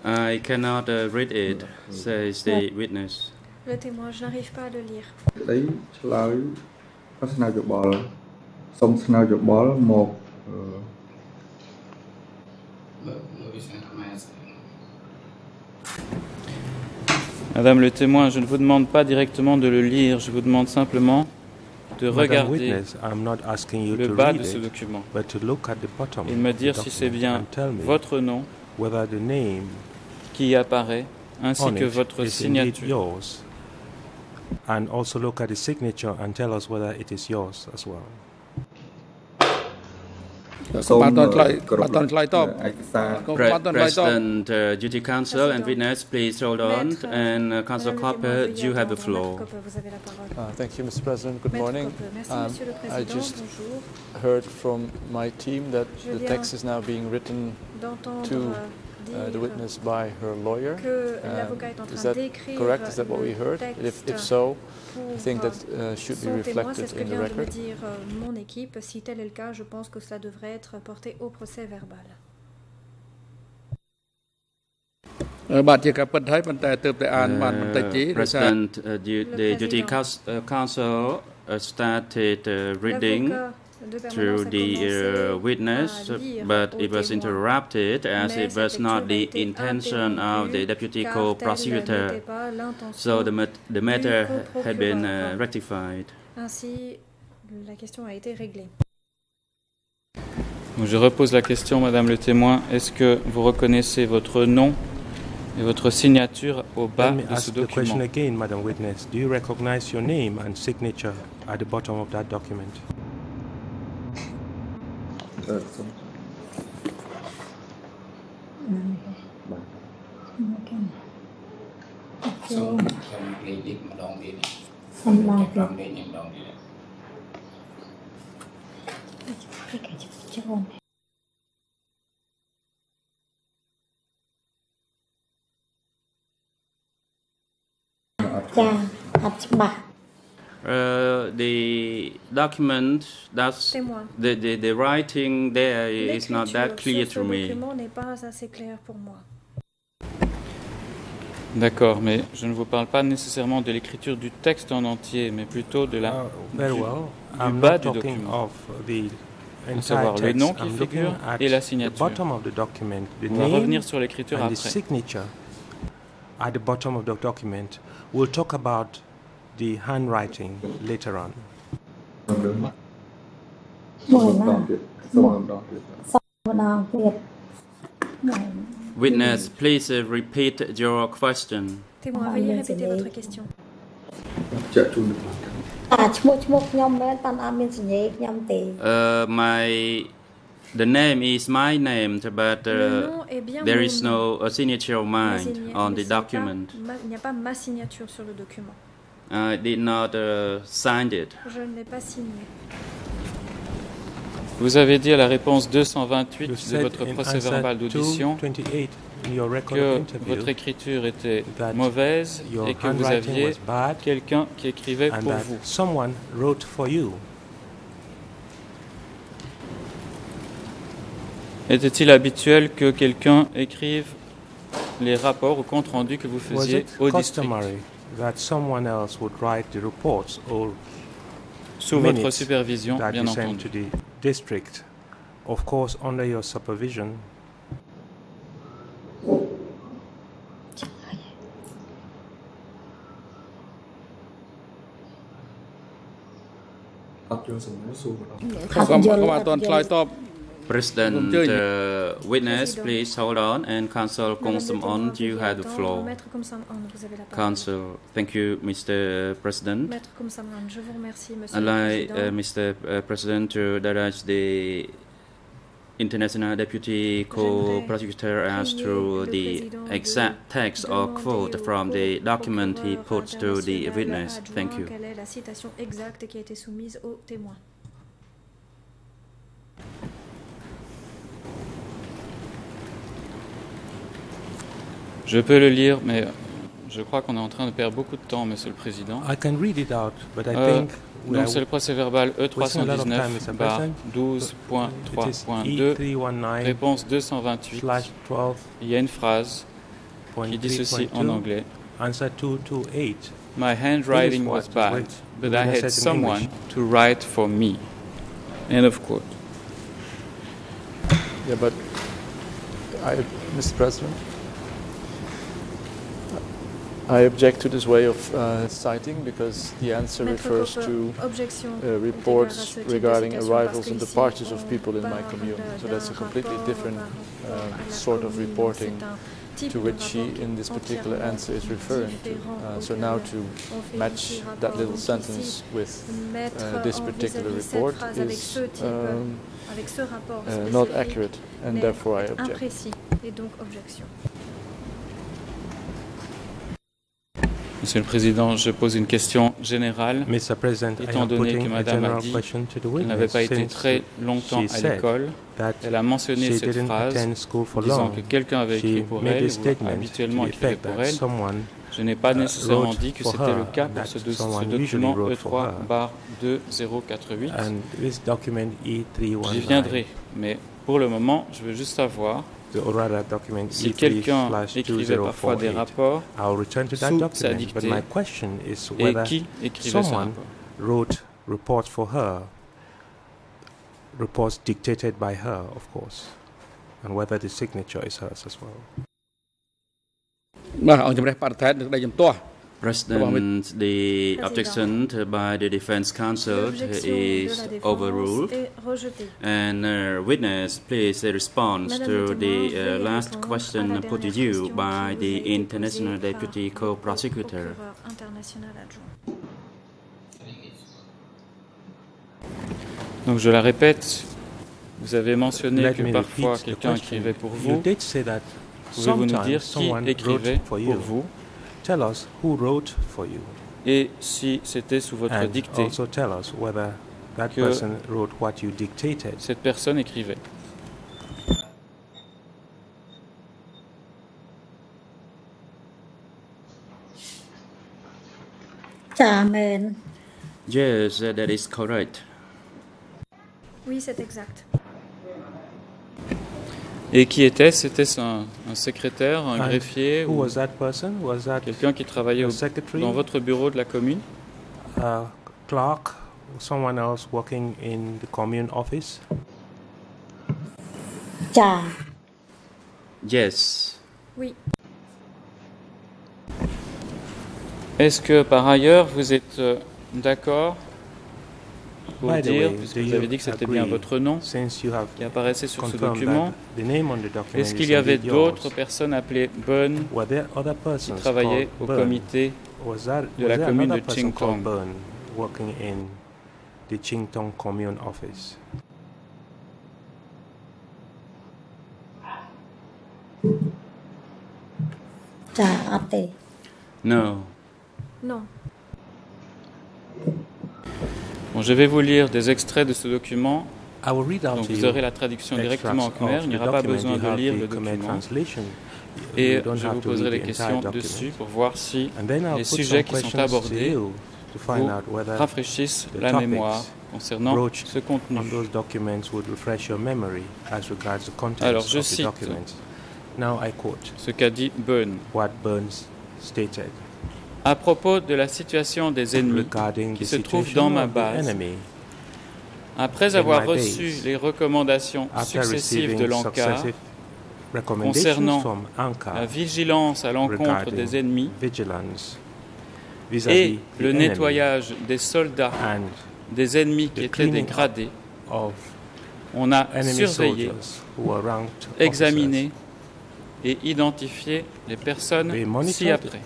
I cannot uh, read it, says the witness. Le témoin, je n'arrive pas à le lire. ក្តីឆ្លើយប្រស្នើយោបល់សូមស្នើយោបល់មកអឺ À Madame le témoin, je ne vous demande pas directement de le lire, je vous demande simplement de regarder Witness, I'm not asking you le to bas read de ce document but to look at the bottom et me dire si c'est bien votre nom whether the name qui apparaît ainsi que votre signature. yours. And also look at the signature and tell us whether it is yours as well. President, uh, Duty Council and Président. witness, please hold on. And uh, Council Copper, you have the floor. Maître Copper, vous avez la parole. Uh, thank you, Mr. President. Good morning. Um, I just heard from my team that the text is now being written to euh, Euh, the witness by her lawyer. Que um, l'avocat correct? Is that what we heard? If, so, I think that euh, uh, should be reflected le cas, je pense que cela devrait être porté au procès verbal. Uh, President, uh, the Duty started a the uh, witness, but it was interrupted as it was not the intention of the deputy co-prosecutor. So the, mat- the matter had been uh, rectified. Ainsi, la question a été réglée. Donc, Je repose la question, Madame le témoin. Est-ce que vous reconnaissez votre nom et votre signature au bas de ce ask the question document? again, Madam Witness. Do you recognize your name and signature at the bottom of that document? rồi xong xong xong cái gì mà đong đi xong đi xong đi nhưng đong đi cái cái chụp chụp chà, hạt chấm bạc Uh, the document, that's the, the, the writing there is not that clear to me. document n'est pas assez claire pour moi. D'accord, mais je ne vous parle pas nécessairement de l'écriture du texte en entier, mais plutôt de la, Uh, very du, well. du I'm bas du document. of the À savoir le nom qui I'm figure et la signature. of the document, the On va revenir sur l'écriture and the après. signature at the bottom of the document. We'll talk about the handwriting later on. ខ្ញុំលើ មួយ សូម ណា ម្ដងទៀតសូមម្ដងទៀត ម្ដងទៀតមួយ Witness, please uh, repeat your question. Témoin, Ah, veuillez bien, répéter c'est votre vrai. question. ចាក់ជូនទៅ អាឈ្មោះឈ្មោះខ្ញុំមែនប៉ុន្តែអត់មានសញ្ញេខ្ញុំទេ Uh, my the name is my name, but Le uh, nom est bien there mon is nom. no uh, signature of Ma mine signa- on mais the c'est pas document. ma- Il n'y a pas ma signature sur le document. I did not uh, sign it. Je ne l'ai pas signé. Vous avez dit à la réponse 228 You de said votre procès answer verbal d'audition 228 in your record que votre écriture était mauvaise et que vous aviez was bad quelqu'un qui écrivait and pour that vous. someone wrote for you. Était-il habituel que quelqu'un écrive les rapports ou comptes rendus que vous faisiez au district? that someone else would write the reports or sous votre supervision, that bien you send entendu. to the district, of course under your supervision. Floor. Maître Komsamon, vous avez la parole. Council, thank you, Mr. President. Maître Komsamon, je vous remercie, Monsieur I'd le like, Président. uh, Mr. uh, President, to direct the International Deputy Co-Prosecutor as prier to le the président de exact text or Demander quote au from the document he procureur puts to the international witness. Thank adjoint you. Quelle est la citation exacte qui a été soumise au témoin Je peux le lire, mais je crois qu'on est en train de perdre beaucoup de temps, Monsieur le Président. I can read it out, but I Euh, think Donc c'est le procès verbal wasting a lot of time, E319 Mr. bar President. it is 12.3.2, E319 réponse 228. slash 12 Il y a une phrase qui dit ceci en 3.2, anglais. answer 228. My handwriting was bad, but I had someone to write for me. End of quote. Yeah, but I, Mr. President, I object to this way of uh, citing because the answer Maître refers Cooper, to objection uh, au égard à reports ce type de regarding citation arrivals parce and qu'ici, departures of on people in my parle commune. de- So that's a d'un completely rapport different par rapport um, à la sort of commune. reporting C'est un type to de which he, rapport in this particular entièrement answer, is referring to. différent Uh, so auquel now on to fait match ici that rapport. little Donc sentence ici, with mettre uh, this en particular vis-à-vis cette report phrase avec is ce type, um, avec ce rapport uh, not spécifique accurate, and n'est therefore I object. imprécis et donc objection. Monsieur le Président, je pose une question générale. Mr. President, Étant donné que Madame a dit qu'elle n'avait pas été très longtemps à l'école, elle a mentionné cette phrase disant que quelqu'un avait écrit pour elle, ou habituellement effect pour elle. Je n'ai pas uh, nécessairement dit que c'était le cas pour ce, document wrote for her. E3 bar 2088. and this document E E319 J'y viendrai, mais pour le moment, je veux juste savoir or rather document si E3 quelqu'un slash écrivait parfois des 2048. rapports I'll return to that sous sa document, but dictée my question is et whether qui écrivait ce someone rapport. wrote reports for her, reports dictated by her, of course, and whether the signature is hers as well. បាទអង្គជំរះបដិសេធនឹងដីជំទាស់ President, the Président. objection by the defense de is la défense overruled. And uh, witness, please uh, respond to the témoin, uh, last question à la put to dernière you question by the international posée deputy par le co-prosecutor. procureur international adjoint. Donc je la répète, vous avez mentionné Let que parfois quelqu'un écrivait pour You vous. did say that Pouvez-vous nous dire sometimes qui someone écrivait wrote for pour you. vous? Tell us who wrote for you. Et si c'était sous votre And dictée. Also tell us whether that person wrote what you dictated. Cette personne écrivait. Amen. Yes, that is correct. Oui, c'est exact. Et qui était C'était un, un secrétaire, un And greffier Who ou was that person? Was that quelqu'un qui travaillait au- dans votre bureau de la commune? A clerk, someone else working in the commune office? ။ចា Yes. Oui. Est-ce que par ailleurs vous êtes euh, d'accord pour dire, way, puisque vous avez dit que c'était bien votre nom qui apparaissait sur ce document, est-ce qu'il y avait d'autres personnes appelées Bonne qui travaillaient au comité Was that de was la commune de person called Chingtong Byrne Bon, je vais vous lire des extraits de ce document. I will read out Donc vous aurez la traduction directement en khmer. Il n'y the aura pas besoin de lire le document. Et je vous poserai the questions dessus pour voir si les sujets qui sont abordés vous rafraîchissent la mémoire concernant ce contenu. Alors, je cite documents. Now I quote ce qu'a dit Byrne. À propos de la situation des ennemis qui se trouvent dans ma base, après avoir reçu les recommandations successives de l'ANCAR concernant la vigilance à l'encontre des ennemis et le nettoyage des soldats des ennemis qui étaient dégradés, on a surveillé, examiné et identifié les personnes ci-après.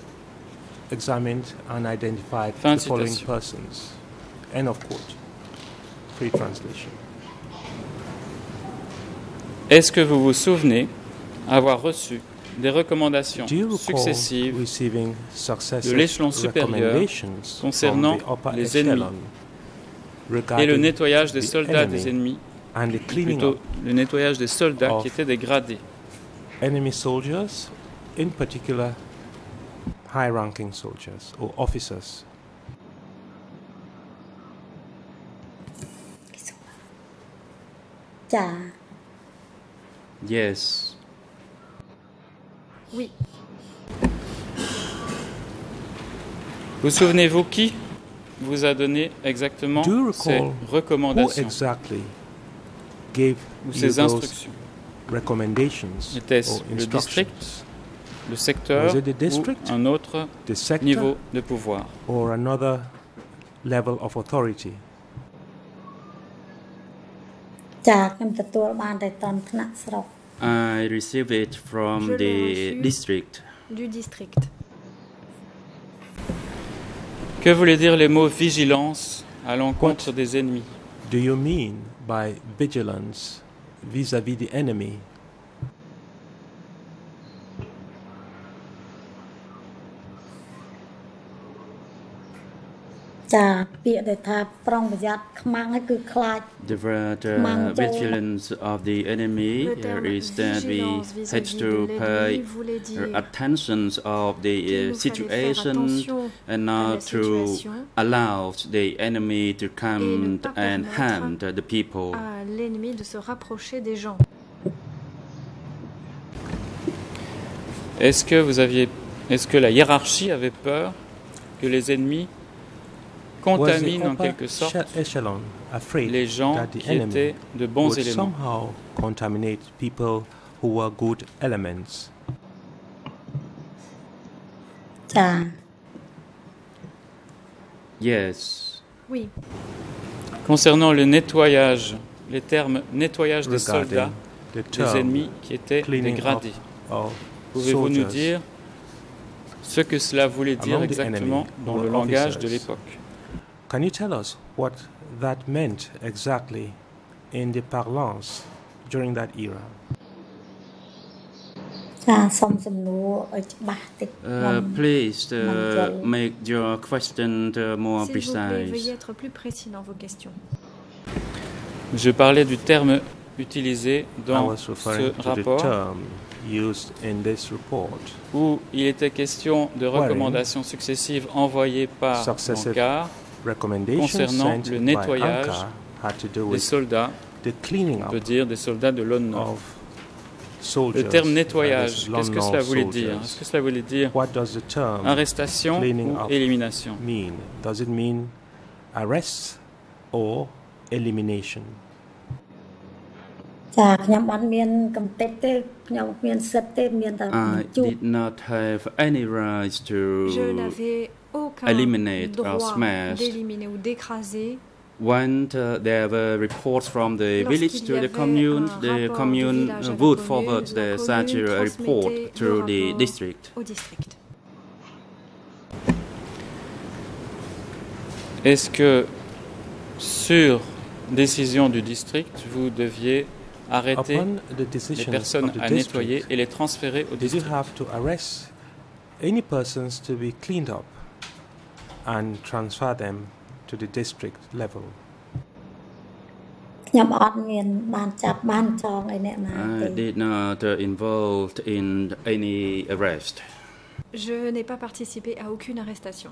Examined and identified Fin the following citation. persons. End of quote. Free translation. Est-ce que vous vous souvenez avoir reçu des recommandations successives receiving de l'échelon supérieur concernant les ennemis et le nettoyage des soldats des ennemis, and the cleaning plutôt le nettoyage des soldats qui étaient dégradés? Enemy soldiers, in particular high-ranking soldiers or officers. ။ចា Yes. Oui. Vous souvenez-vous qui vous a donné exactement Do you ces who recommandations exactly gave ou you ces those instructions recommendations Était-ce or le instructions? district le secteur Was it the ou district, un autre the sector, niveau de pouvoir or another level of authority? ចាខ្ញុំទទួលបានតែតនថ្នាក់ស្រុក I received it from Je l'ai the reçu. district. Du district. Que voulaient dire les mots vigilance à l'encontre des ennemis Do you mean by vigilance vis-à-vis the enemy? ចាពាក្យដែលថាប្រុងប្រយ័ត្នខ្មាំងហ្នឹងគឺខ្លាច The word Mang uh, châu. vigilance of the enemy Le uh, terme is that we vigilance had vis-à-vis to de pay l'ennemi voulait uh, dire attention of the qu'il uh, nous fallait faire situation attention and à la not to situation allow the enemy to come pas and permettre harm the people. à l'ennemi de se rapprocher des gens. Est-ce que vous aviez, est-ce que la hiérarchie avait peur que les ennemis Contaminent en quelque sorte les gens qui étaient de bons éléments somehow contaminate people who were good elements? ចា Yes. Oui. Concernant le nettoyage, les termes nettoyage des soldats des ennemis qui étaient dégradés. Pouvez-vous nous dire ce que cela voulait dire exactement dans le langage de l'époque? Can you tell us what that meant exactly in the parlance during that era? Uh, please uh, make your question uh, more precise. Vous plaît, être plus précis dans vos questions. Je parlais du terme utilisé dans ce rapport où il était question de recommendations successives envoyées par l'ENCAR concernant sent le by nettoyage ANCAR had to do des with soldats, the cleaning on up peut dire des soldats de l'ONU. of soldiers. Le terme that is nettoyage, qu'est-ce que Lon cela Nol voulait dire soldiers. Est-ce que cela voulait dire What does the term arrestation cleaning ou up élimination mean? Does it mean arrest or elimination? ចាខ្ញុំអត់មានកំតិចទេខ្ញុំគ្មានសិទ្ធទេមានតែ I ជួប did not have any right to Je n'avais aucun eliminate or droit smash. d'éliminer ou d'écraser. When uh, there were reports from the Lorsqu'il village y to the avait commune, un the rapport commune du village à la would commune, forward la the such commune a report to le the rapport district. Au district. Est-ce que sur décision du district, vous deviez arrêter les personnes à nettoyer et les transférer au did you district? have to arrest any persons to be cleaned up? and transfer them to the district level? ខ្ញុំអត់មានបានចាប់បានចងអីអ្នកណាទេ I did not uh, involved in any arrest. Je n'ai pas participé à aucune arrestation.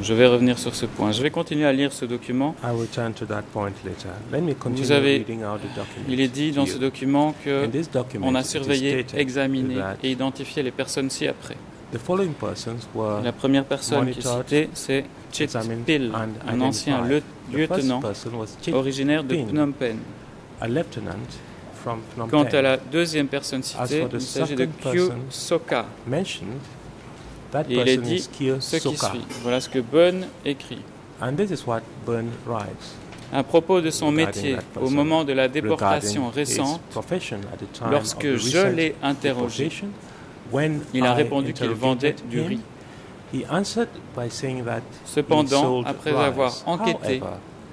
Je vais revenir sur ce point. Je vais continuer à lire ce document. I will turn to that point later. Let me continue Vous avez, reading out the document. il est dit to dans you. ce document que In this document, on a it is surveillé, stated examiné that et identifié les personnes ci-après. The following persons were La première personne qui est citée, c'est Chit examined Pil, un ancien lieutenant originaire de Phnom Penh. Quant à la deuxième personne citée, il s'agit de Kyu Soka. Et il est dit ce qui suit. Voilà ce que Bonne écrit. And this is what Byrne writes À propos de son métier, au moment de la déportation récente, lorsque je l'ai interrogé, il a répondu qu'il vendait du riz. He answered by saying that he Cependant, après avoir enquêté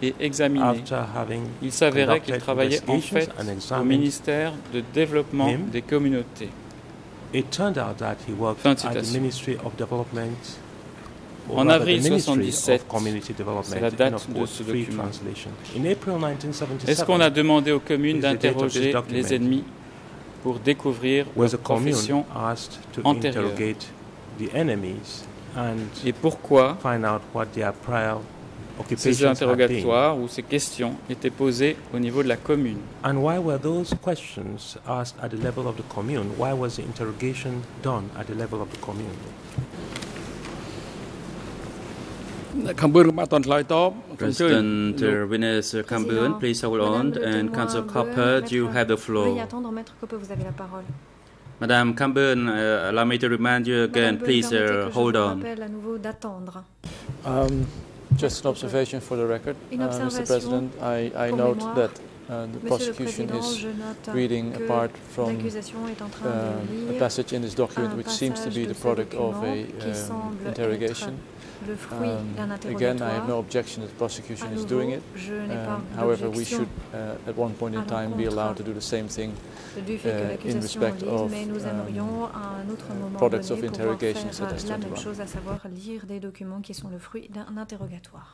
et examiné, after having il s'avérait qu'il travaillait en fait au ministère de développement des communautés. It turned out that he worked Fin de at the citation. Ministry of Development. or En avril the Ministry 77, of Community Development, c'est la date de ce document. translation. In April 1977, Est-ce qu'on a demandé aux communes d'interroger les ennemis pour découvrir leur profession antérieure. et pourquoi ces interrogatoires ou ces questions étaient posées au niveau de la commune? President Vines Camburen, please hold on. And Council Copper, you have the floor. Madame Cambon, uh, allow me to remind you again, please uh, hold on. Um, just an observation for the record, uh, Mr. President. I, I note that uh, the prosecution is reading apart from uh, a passage in this document which seems to be the product of an uh, interrogation. Le fruit d'un Um, again, I have no interrogatoire. objection that the prosecution is doing it. je n'ai pas Um, however, we should, uh, at one point in time, be allowed to do the same thing du fait que uh, in respect of mais nous um, aimerions à un autre moment products donné of interrogation as la même 21. chose, à savoir lire des documents qui sont le fruit d'un interrogatoire.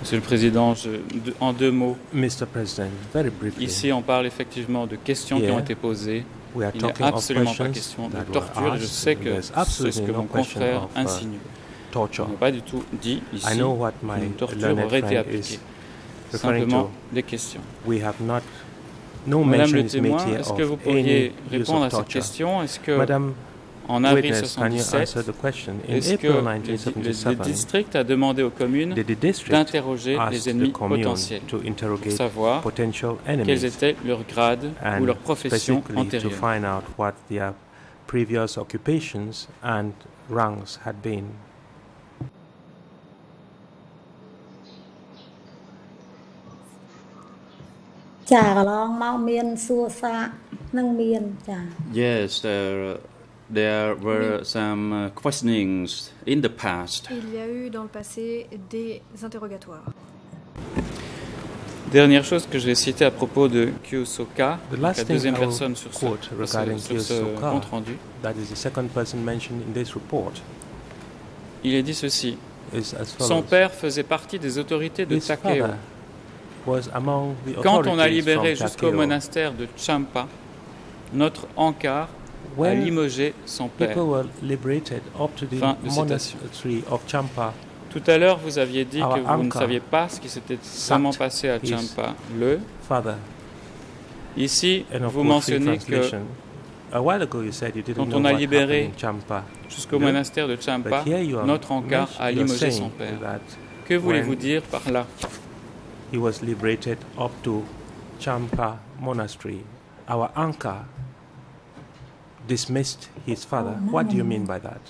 Monsieur le Président, je- de- en deux mots, Mr. President, very briefly, ici on parle effectivement de questions qui ont été posées. Il n'est absolument pas question de torture. Je sais que c'est ce que mon confrère insinue. torture. Il n'est pas du tout dit ici qu'une torture aurait été appliquée. Simplement des questions. Madame le témoin, est-ce que vous pourriez répondre à cette question? Est-ce que en avril 1977, est-ce que le, le, district a demandé aux communes d'interroger les ennemis potentiels pour savoir quels étaient leur grade ou leur profession antérieure. previous occupations and ranks had been. Yes, there there were some uh, questionings in the past. Il y a eu dans le passé des interrogatoires. Dernière chose que je vais citer à propos de Kyosoka, The last la deuxième personne sur ce, sur ce- sur ce Kyosoka, compte rendu, that is the second person mentioned in this report, il est dit ceci. is as Son père faisait partie des autorités de His Takeo. father was among the Quand on a authorities libéré jusqu'au monastère de Champa, notre encart a limogé son père. people were liberated up to the Fin de citation. monastery of Champa, Tout à l'heure, vous aviez dit que vous ne saviez pas ce qui s'était vraiment passé à Champa. Le, father. ici, vous mentionnez que translation. A while ago, you said you didn't quand on a libéré jusqu'au monastère de Champa, notre encart a limogé son père. Que voulez-vous dire par là? he was liberated up to Champa Monastery. Our Anka dismissed his father. What do you mean by that?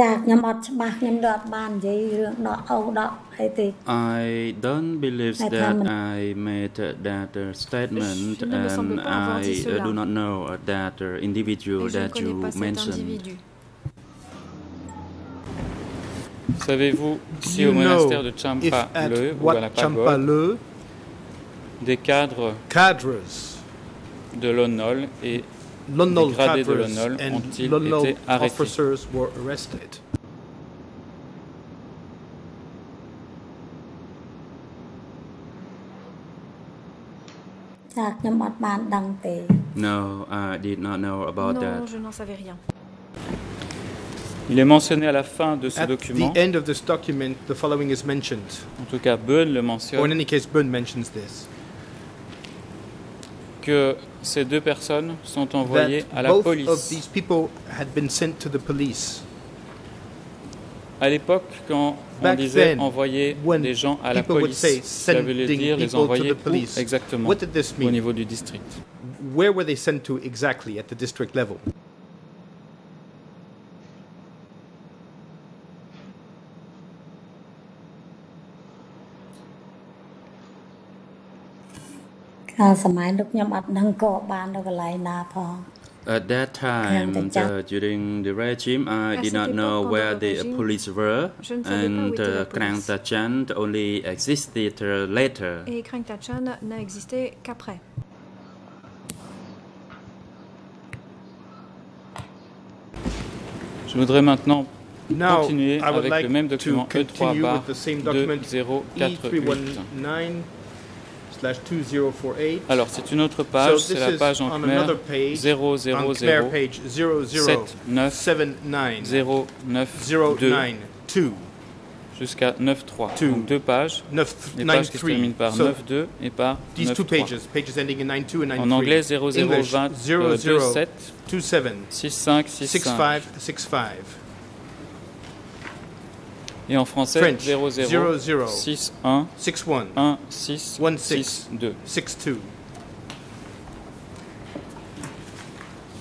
ចាខ្ញុំអត់ច្បាស់ខ្ញុំដល់អត់បាននិយាយរឿងដកអូដកអីទេ I don't believe I that can't- I made uh, that uh, statement, Je ne me semble and pas avoir dit I uh, cela. do not know uh, that uh, individual Et je ne that you connais pas cet mentioned. individu. Savez-vous si You au monastère know de if Champa at le ou Wat à la Champa pagode, Le, des cadres cadres, de l'ONOL et Lonnol dégradés de Lonnol ont-ils été arrêtés No, I did not know about non, that. je n'en savais rien. Il est mentionné à la fin de ce At document. The end of this document, the following is mentioned. En tout cas, Bön le mentionne. Or in any case, Bön mentions this que ces deux personnes sont envoyées à la police. these people had been sent to the police. À l'époque, quand on disait envoyer des gens à la police, ça voulait dire les envoyer exactement? Au niveau du district. Where were they sent to exactly at the district level? " សម័យនោះខ្ញុំអត់ដឹងក៏បានទៅកន្លែងណាផង At that time, the Chap- the, during the regime, I À did cette not époque, know pendant where le the régime, police were, je ne savais pas où and était la uh, Krang police. Tachan only existed uh, later. Et Krang Tachan n'a existé qu'après. Je voudrais maintenant Now, continuer I would avec like le même to document E3 continue bar with the same document 2048. E319 slash 2048. Alors, c'est une autre page, c'est la page en Khmer another page, on 000 Khmer page 79 0079 092 092 jusqu'à 93. Two. Donc deux pages, les pages qui se terminent par 93. So 92 et par these two 93. pages, pages ending in 92 and 93. En anglais English 0020 euh, 27 27 65 65. 65 65. Et en français, French, 00 00 61 61 1 6 16 6 2. 62.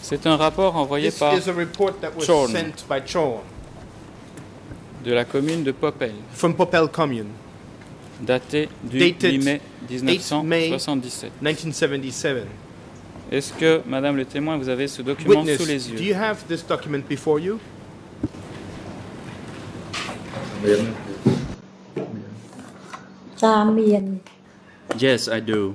C'est un rapport envoyé This par Chorn. de la commune de Popel, from Popel Commune, daté du Dated 8 mai 8 May 1977. 1977. Est-ce que, Madame le témoin, vous avez ce document Witness, sous les do yeux you have this document before you? Myanmar. Ramen. Yes, I do.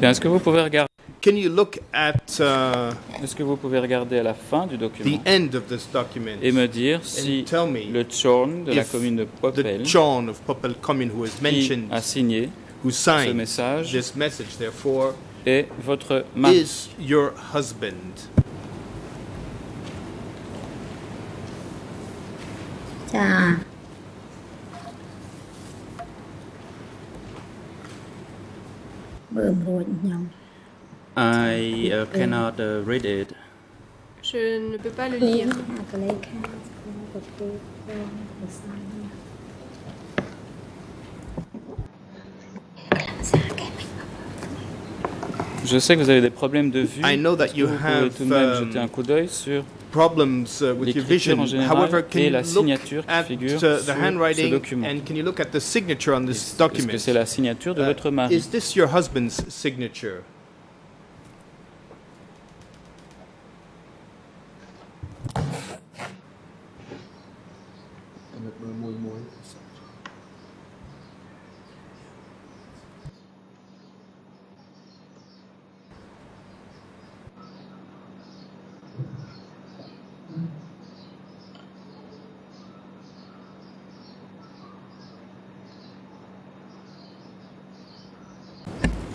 Est-ce que vous pouvez regarder Can you look at uh, Est-ce que vous pouvez regarder à la fin du document the end of this document et me dire si tell me le Chorn de la commune de Popel, the Chorn of Popel commune who is mentioned, a signé who signed ce message, this message therefore, est votre mari, is your husband. I uh, cannot uh, read it. Je ne peux pas le lire. Je sais que vous avez des problèmes de vue. I know that you vous pouvez tout de même jeter um, un coup d'œil sur Problems uh, with your vision. However, can you look at uh, the handwriting and can you look at the signature on this Est-ce que document? c'est la signature de Uh, votre mari Is this your husband's signature?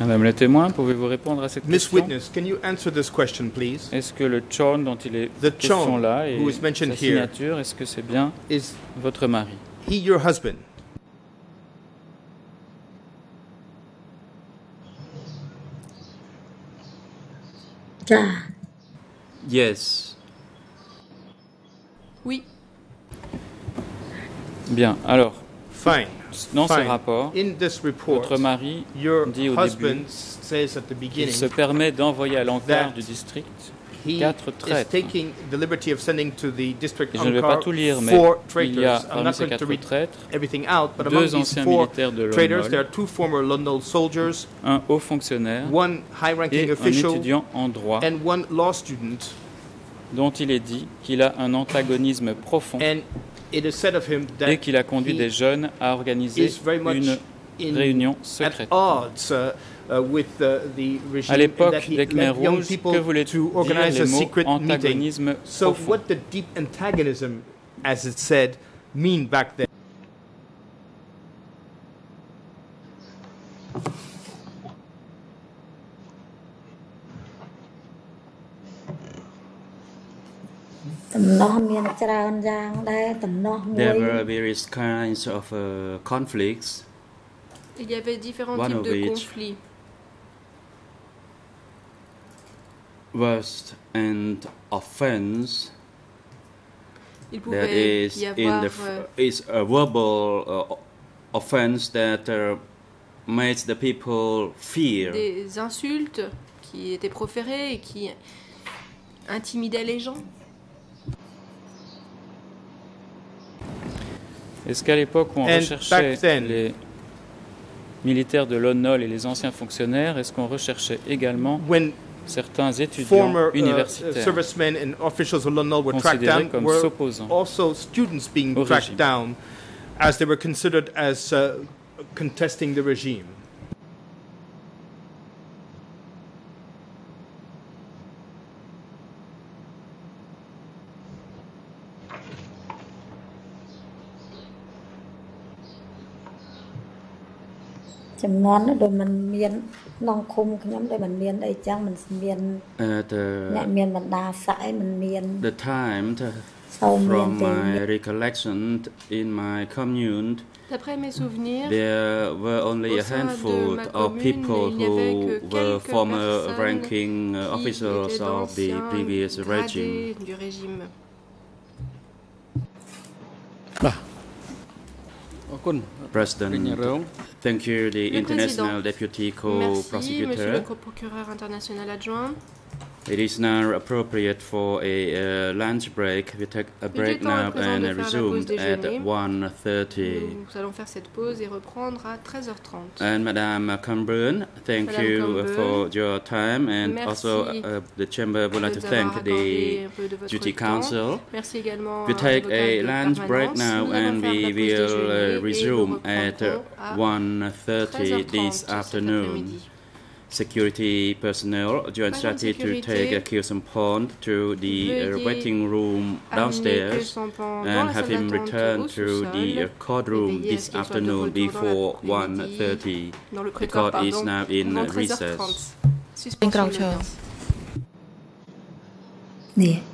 Madame le témoin, pouvez-vous répondre à cette Miss question Witness, can you answer this question, please? Est-ce que le Chorn dont il est The question Chorn là et who is mentioned sa signature, est-ce que c'est bien Is votre mari? he your husband? ចា Yes. Oui, Bien, alors, Fine. Dans ce rapport, In this report, votre mari your dit au husband début says at the qu'il beginning se permet d'envoyer à l'encart du district quatre traîtres. taking the liberty of sending to the district Et je ne vais pas tout lire, mais il y a parmi ces quatre traîtres everything out, but deux anciens militaires de traitors, there l'ONU, are two former London soldiers, un haut fonctionnaire one et un official, étudiant en droit and one law student. dont il est dit qu'il a un antagonisme profond And it is said of him et that qu'il a conduit des jeunes à organiser une réunion secrète. uh, uh, with the regime À l'époque des young rouges, que voulait dire les mots antagonisme profond There were various kinds of uh, conflicts. il y avait différents One types of de which- conflits. Worst and offense Il that pouvait is y in avoir the f- euh, is a verbal uh, offense that uh, makes the people fear. des insultes qui étaient proférées et qui intimidaient les gens. Est-ce qu'à l'époque où on And recherchait then- les militaires de l'ONOL et les anciens fonctionnaires, est-ce qu'on recherchait également When certains étudiants former uh, universitaires servicemen and officials of London were tracked considérés down, comme s'opposant also students being au tracked régime. down as they were considered as uh, contesting the regime. ⁇ ចំនួននោះដូចมันមានក្នុងឃុំខ្ញុំដូចมันមានអីចឹងมันមាន Uh, អ្នក the, មានបណ្ដាស័ក្តិអីมันមាន the time to- សូមមាន from ទេ my recollection in my commune, D'après mes souvenirs, there were only Au a sein de handful ma of commune, people il n'y avait who que were quelques former personnes ranking uh, qui officers étaient of the d'anciens previous regime. President. Thank you, the Le International Président. Deputy Merci, Monsieur le Co-Prosecutor. co-procureur international adjoint. It is now appropriate for a uh, lunch break. We take a break now and de faire la resumed pause at 1.30. Nous allons faire cette pause et reprendre à 13h30. And Madame Cambrun, thank Madame you Cambrun, for your time, and also uh, the chamber would like to thank the un peu de votre Duty. Council. Merci également We take a lunch break now, and we will uh, resume at uh, reprendrons à 1.30 this 13h30 afternoon. Après-midi. Security personnel join Agents de started to sécurité take uh, Kyusun Pond to the uh, veuillez waiting room amener downstairs Kyusun-pon dans and la have salle him d'attente return au to the sous-sol uh, courtroom et veillez à this ce qu'il soit de afternoon retour dans before l'après-midi, 1.30. dans le The précorps, court is pardon, now in avant uh, 13h30. recess. Suspension de l'audience. នេះ